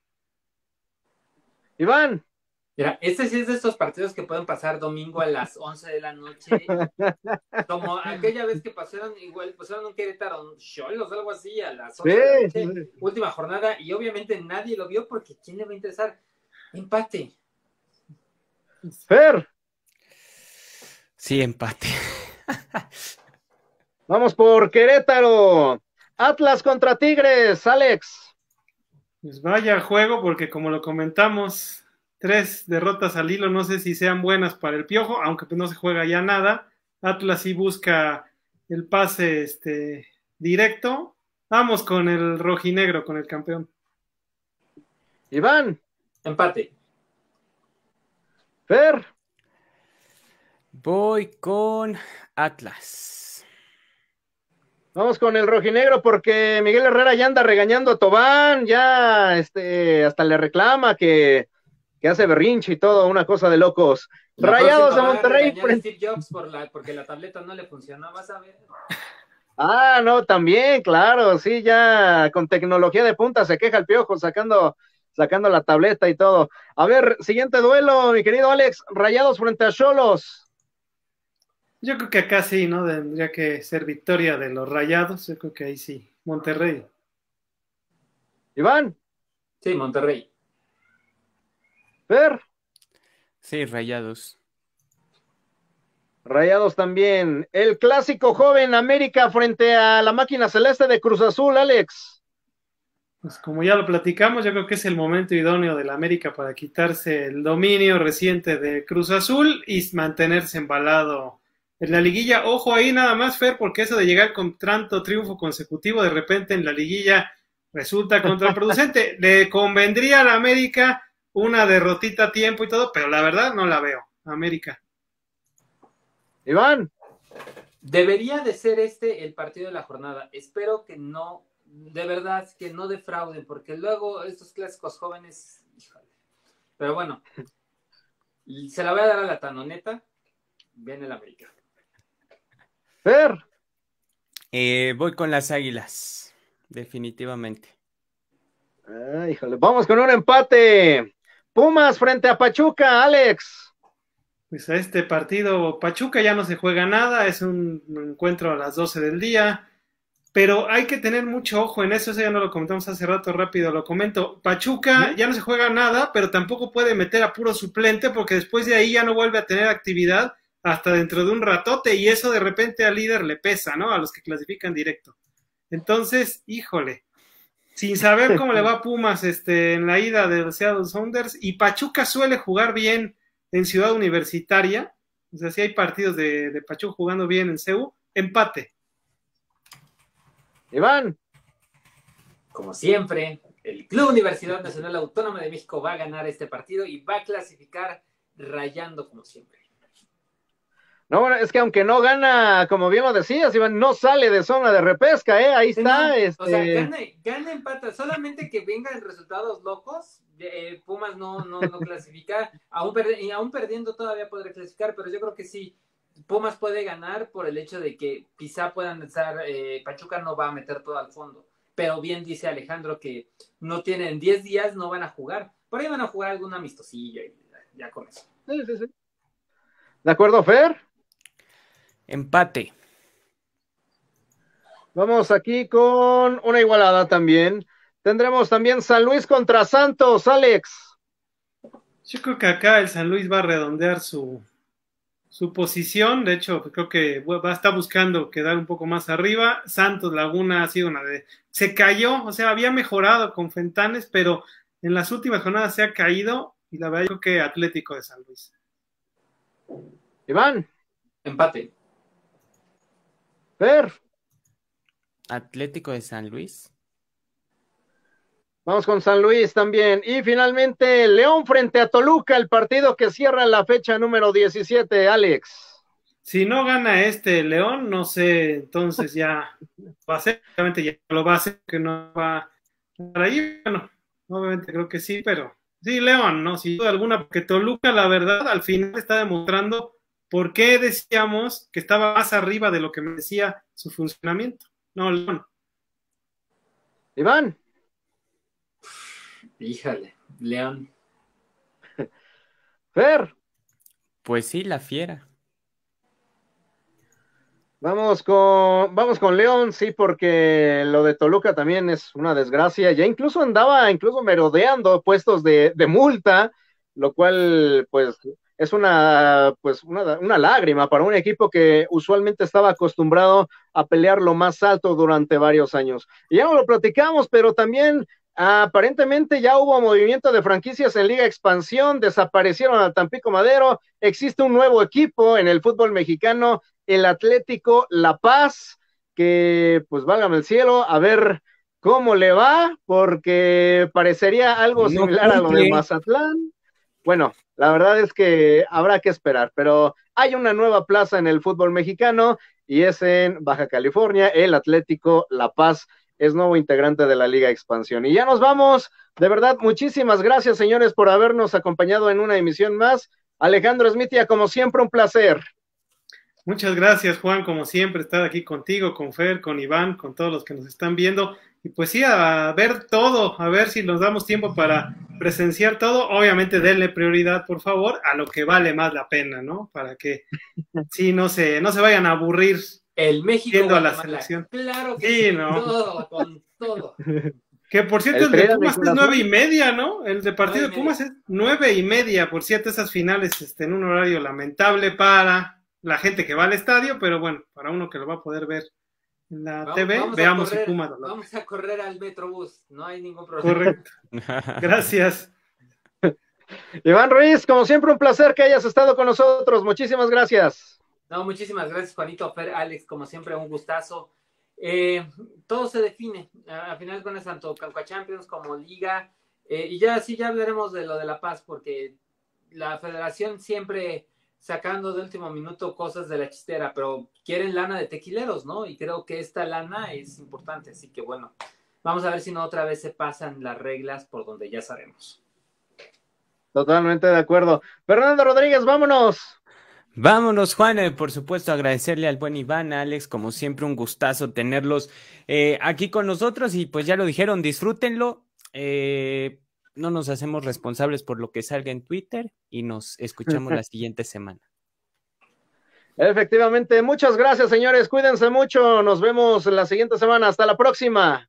Iván, Mira, este sí es de estos partidos que pueden pasar domingo a las 11 de la noche. Como aquella vez que pasaron, igual, pasaron un Querétaro, Cholos, algo así, a las 11 de la noche. Última jornada, y obviamente nadie lo vio porque ¿quién le va a interesar? Empate. Fer. Sí, empate. Vamos por Querétaro. Atlas contra Tigres, Alex. Pues vaya juego, porque como lo comentamos, tres derrotas al hilo, no sé si sean buenas para el Piojo, aunque pues no se juega ya nada. Atlas sí busca el pase este, directo. Vamos con el rojinegro, con el campeón. Iván, Empate. Fer. Voy con Atlas. Vamos con el rojinegro porque Miguel Herrera ya anda regañando a Tobán, ya este, hasta le reclama que, que hace berrinche y todo, una cosa de locos. La Rayados de Monterrey a frente- Steve Jobs por la, porque la tableta no le funcionó, vas a ver. Ah, no, también, claro, sí, ya con tecnología de punta se queja el piojo sacando, sacando la tableta y todo. A ver, siguiente duelo, mi querido Alex, Rayados frente a Cholos. Yo creo que acá sí, ¿no? Tendría que ser victoria de los rayados. Yo creo que ahí sí. Monterrey. Iván, Sí, Monterrey. Fer, Sí, rayados. Rayados también. El clásico joven América frente a la máquina celeste de Cruz Azul, Alex. Pues como ya lo platicamos, yo creo que es el momento idóneo del América para quitarse el dominio reciente de Cruz Azul y mantenerse embalado en la liguilla. Ojo ahí nada más, Fer, porque eso de llegar con tanto triunfo consecutivo de repente en la liguilla resulta contraproducente. Le convendría a la América una derrotita a tiempo y todo, pero la verdad no la veo. América. Iván, Debería de ser este el partido de la jornada. Espero que no, de verdad, que no defrauden, porque luego estos clásicos jóvenes, híjole. Pero bueno, se la voy a dar a la tanoneta. Viene el América. Fer, Eh, voy con las águilas. Definitivamente. Ah, híjole, vamos con un empate. Pumas frente a Pachuca, Alex. Pues a este partido Pachuca ya no se juega nada, es un encuentro a las 12 del día, pero hay que tener mucho ojo en eso, eso ya no lo comentamos hace rato, rápido lo comento. Pachuca ya no se juega nada, pero tampoco puede meter a puro suplente porque después de ahí ya no vuelve a tener actividad hasta dentro de un ratote y eso de repente al líder le pesa, ¿no? A los que clasifican directo. Entonces, híjole, sin saber cómo le va a Pumas este, en la ida de los Seattle Sounders, y Pachuca suele jugar bien en Ciudad Universitaria, o sea, si hay partidos de, de Pachuca jugando bien en CEU, empate. Iván. Como siempre, el Club Universidad Nacional Autónoma de México va a ganar este partido y va a clasificar rayando como siempre. No, bueno, es que aunque no gana, como bien lo decías, Iván, no sale de zona de repesca, ¿eh? Ahí está. este... O sea, gana, gana, empata, solamente que vengan resultados locos, eh, Pumas no, no, no clasifica, aún, y aún perdiendo todavía podrá clasificar, pero yo creo que sí, Pumas puede ganar por el hecho de que quizá puedan estar, eh, Pachuca no va a meter todo al fondo, pero bien dice Alejandro que no tienen 10 días, no van a jugar, por ahí van a jugar alguna amistosilla y ya con eso. Sí, sí, sí. ¿De acuerdo, Fer? Empate. Vamos aquí con una igualada también. Tendremos también San Luis contra Santos, Alex. Yo creo que acá el San Luis va a redondear su, su posición. De hecho, creo que va a estar buscando quedar un poco más arriba. Santos Laguna ha sido una de. Se cayó, o sea, había mejorado con Fentanes, pero en las últimas jornadas se ha caído. Y la verdad, yo creo que Atlético de San Luis. Iván. Empate. Fer. Atlético de San Luis. Vamos con San Luis también. Y finalmente, León frente a Toluca, el partido que cierra la fecha número 17, Alex. Si no gana este León, no sé, entonces ya va a ser, obviamente ya lo va a hacer, que no va para ahí, bueno, obviamente creo que sí, pero sí, León, ¿no? Sin duda alguna, porque Toluca, la verdad, al final está demostrando por qué decíamos que estaba más arriba de lo que me decía su funcionamiento. No, León. Iván. Híjale, León. Fer. Pues sí, la fiera. Vamos con, vamos con León, sí, porque lo de Toluca también es una desgracia. Ya incluso andaba, incluso merodeando puestos de, de multa, lo cual, pues, es una, pues, una, una, lágrima para un equipo que usualmente estaba acostumbrado a pelear lo más alto durante varios años. Y ya no lo platicamos, pero también aparentemente ya hubo movimiento de franquicias en Liga Expansión, desaparecieron al Tampico Madero, existe un nuevo equipo en el fútbol mexicano, el Atlético La Paz, que pues válgame el cielo, a ver cómo le va, porque parecería algo no similar cumple. a lo de Mazatlán. Bueno, la verdad es que habrá que esperar, pero hay una nueva plaza en el fútbol mexicano y es en Baja California, el Atlético La Paz es nuevo integrante de la Liga Expansión. Y ya nos vamos. De verdad, muchísimas gracias, señores, por habernos acompañado en una emisión más. Alejandro Smitia, como siempre, un placer. Muchas gracias, Juan, como siempre, estar aquí contigo, con Fer, con Iván, con todos los que nos están viendo. Y pues sí, a ver todo, a ver si nos damos tiempo para presenciar todo. Obviamente, denle prioridad, por favor, a lo que vale más la pena, ¿no? Para que sí, no se, no se vayan a aburrir el México Yendo a la selección. Claro que sí, sí, ¿no? todo, con todo. Que por cierto, el, el de Pumas es nueve y media, ¿no? El de partido de Pumas es nueve y media, por cierto, esas finales este, en un horario lamentable para la gente que va al estadio, pero bueno, para uno que lo va a poder ver en la Vamos- TV, vamos veamos correr- si Pumas lo Vamos a correr al Metrobús, no hay ningún problema. Correcto. Gracias. Iván Ruiz, como siempre, un placer que hayas estado con nosotros. Muchísimas gracias. No, muchísimas gracias, Juanito, Fer, Alex, como siempre, un gustazo. Eh, todo se define, al final con tanto Cauca Champions como Liga, eh, y ya sí, ya hablaremos de lo de La Paz, porque la federación siempre sacando de último minuto cosas de la chistera, pero quieren lana de tequileros, ¿no? Y creo que esta lana es importante, así que bueno, vamos a ver si no otra vez se pasan las reglas por donde ya sabemos. Totalmente de acuerdo. Fernando Rodríguez, vámonos. Vámonos, Juan. Eh, por supuesto, agradecerle al buen Iván, a Alex, como siempre, un gustazo tenerlos eh, aquí con nosotros. Y pues ya lo dijeron, disfrútenlo. Eh, no nos hacemos responsables por lo que salga en Twitter y nos escuchamos la siguiente semana. Efectivamente, muchas gracias, señores. Cuídense mucho. Nos vemos la siguiente semana. Hasta la próxima.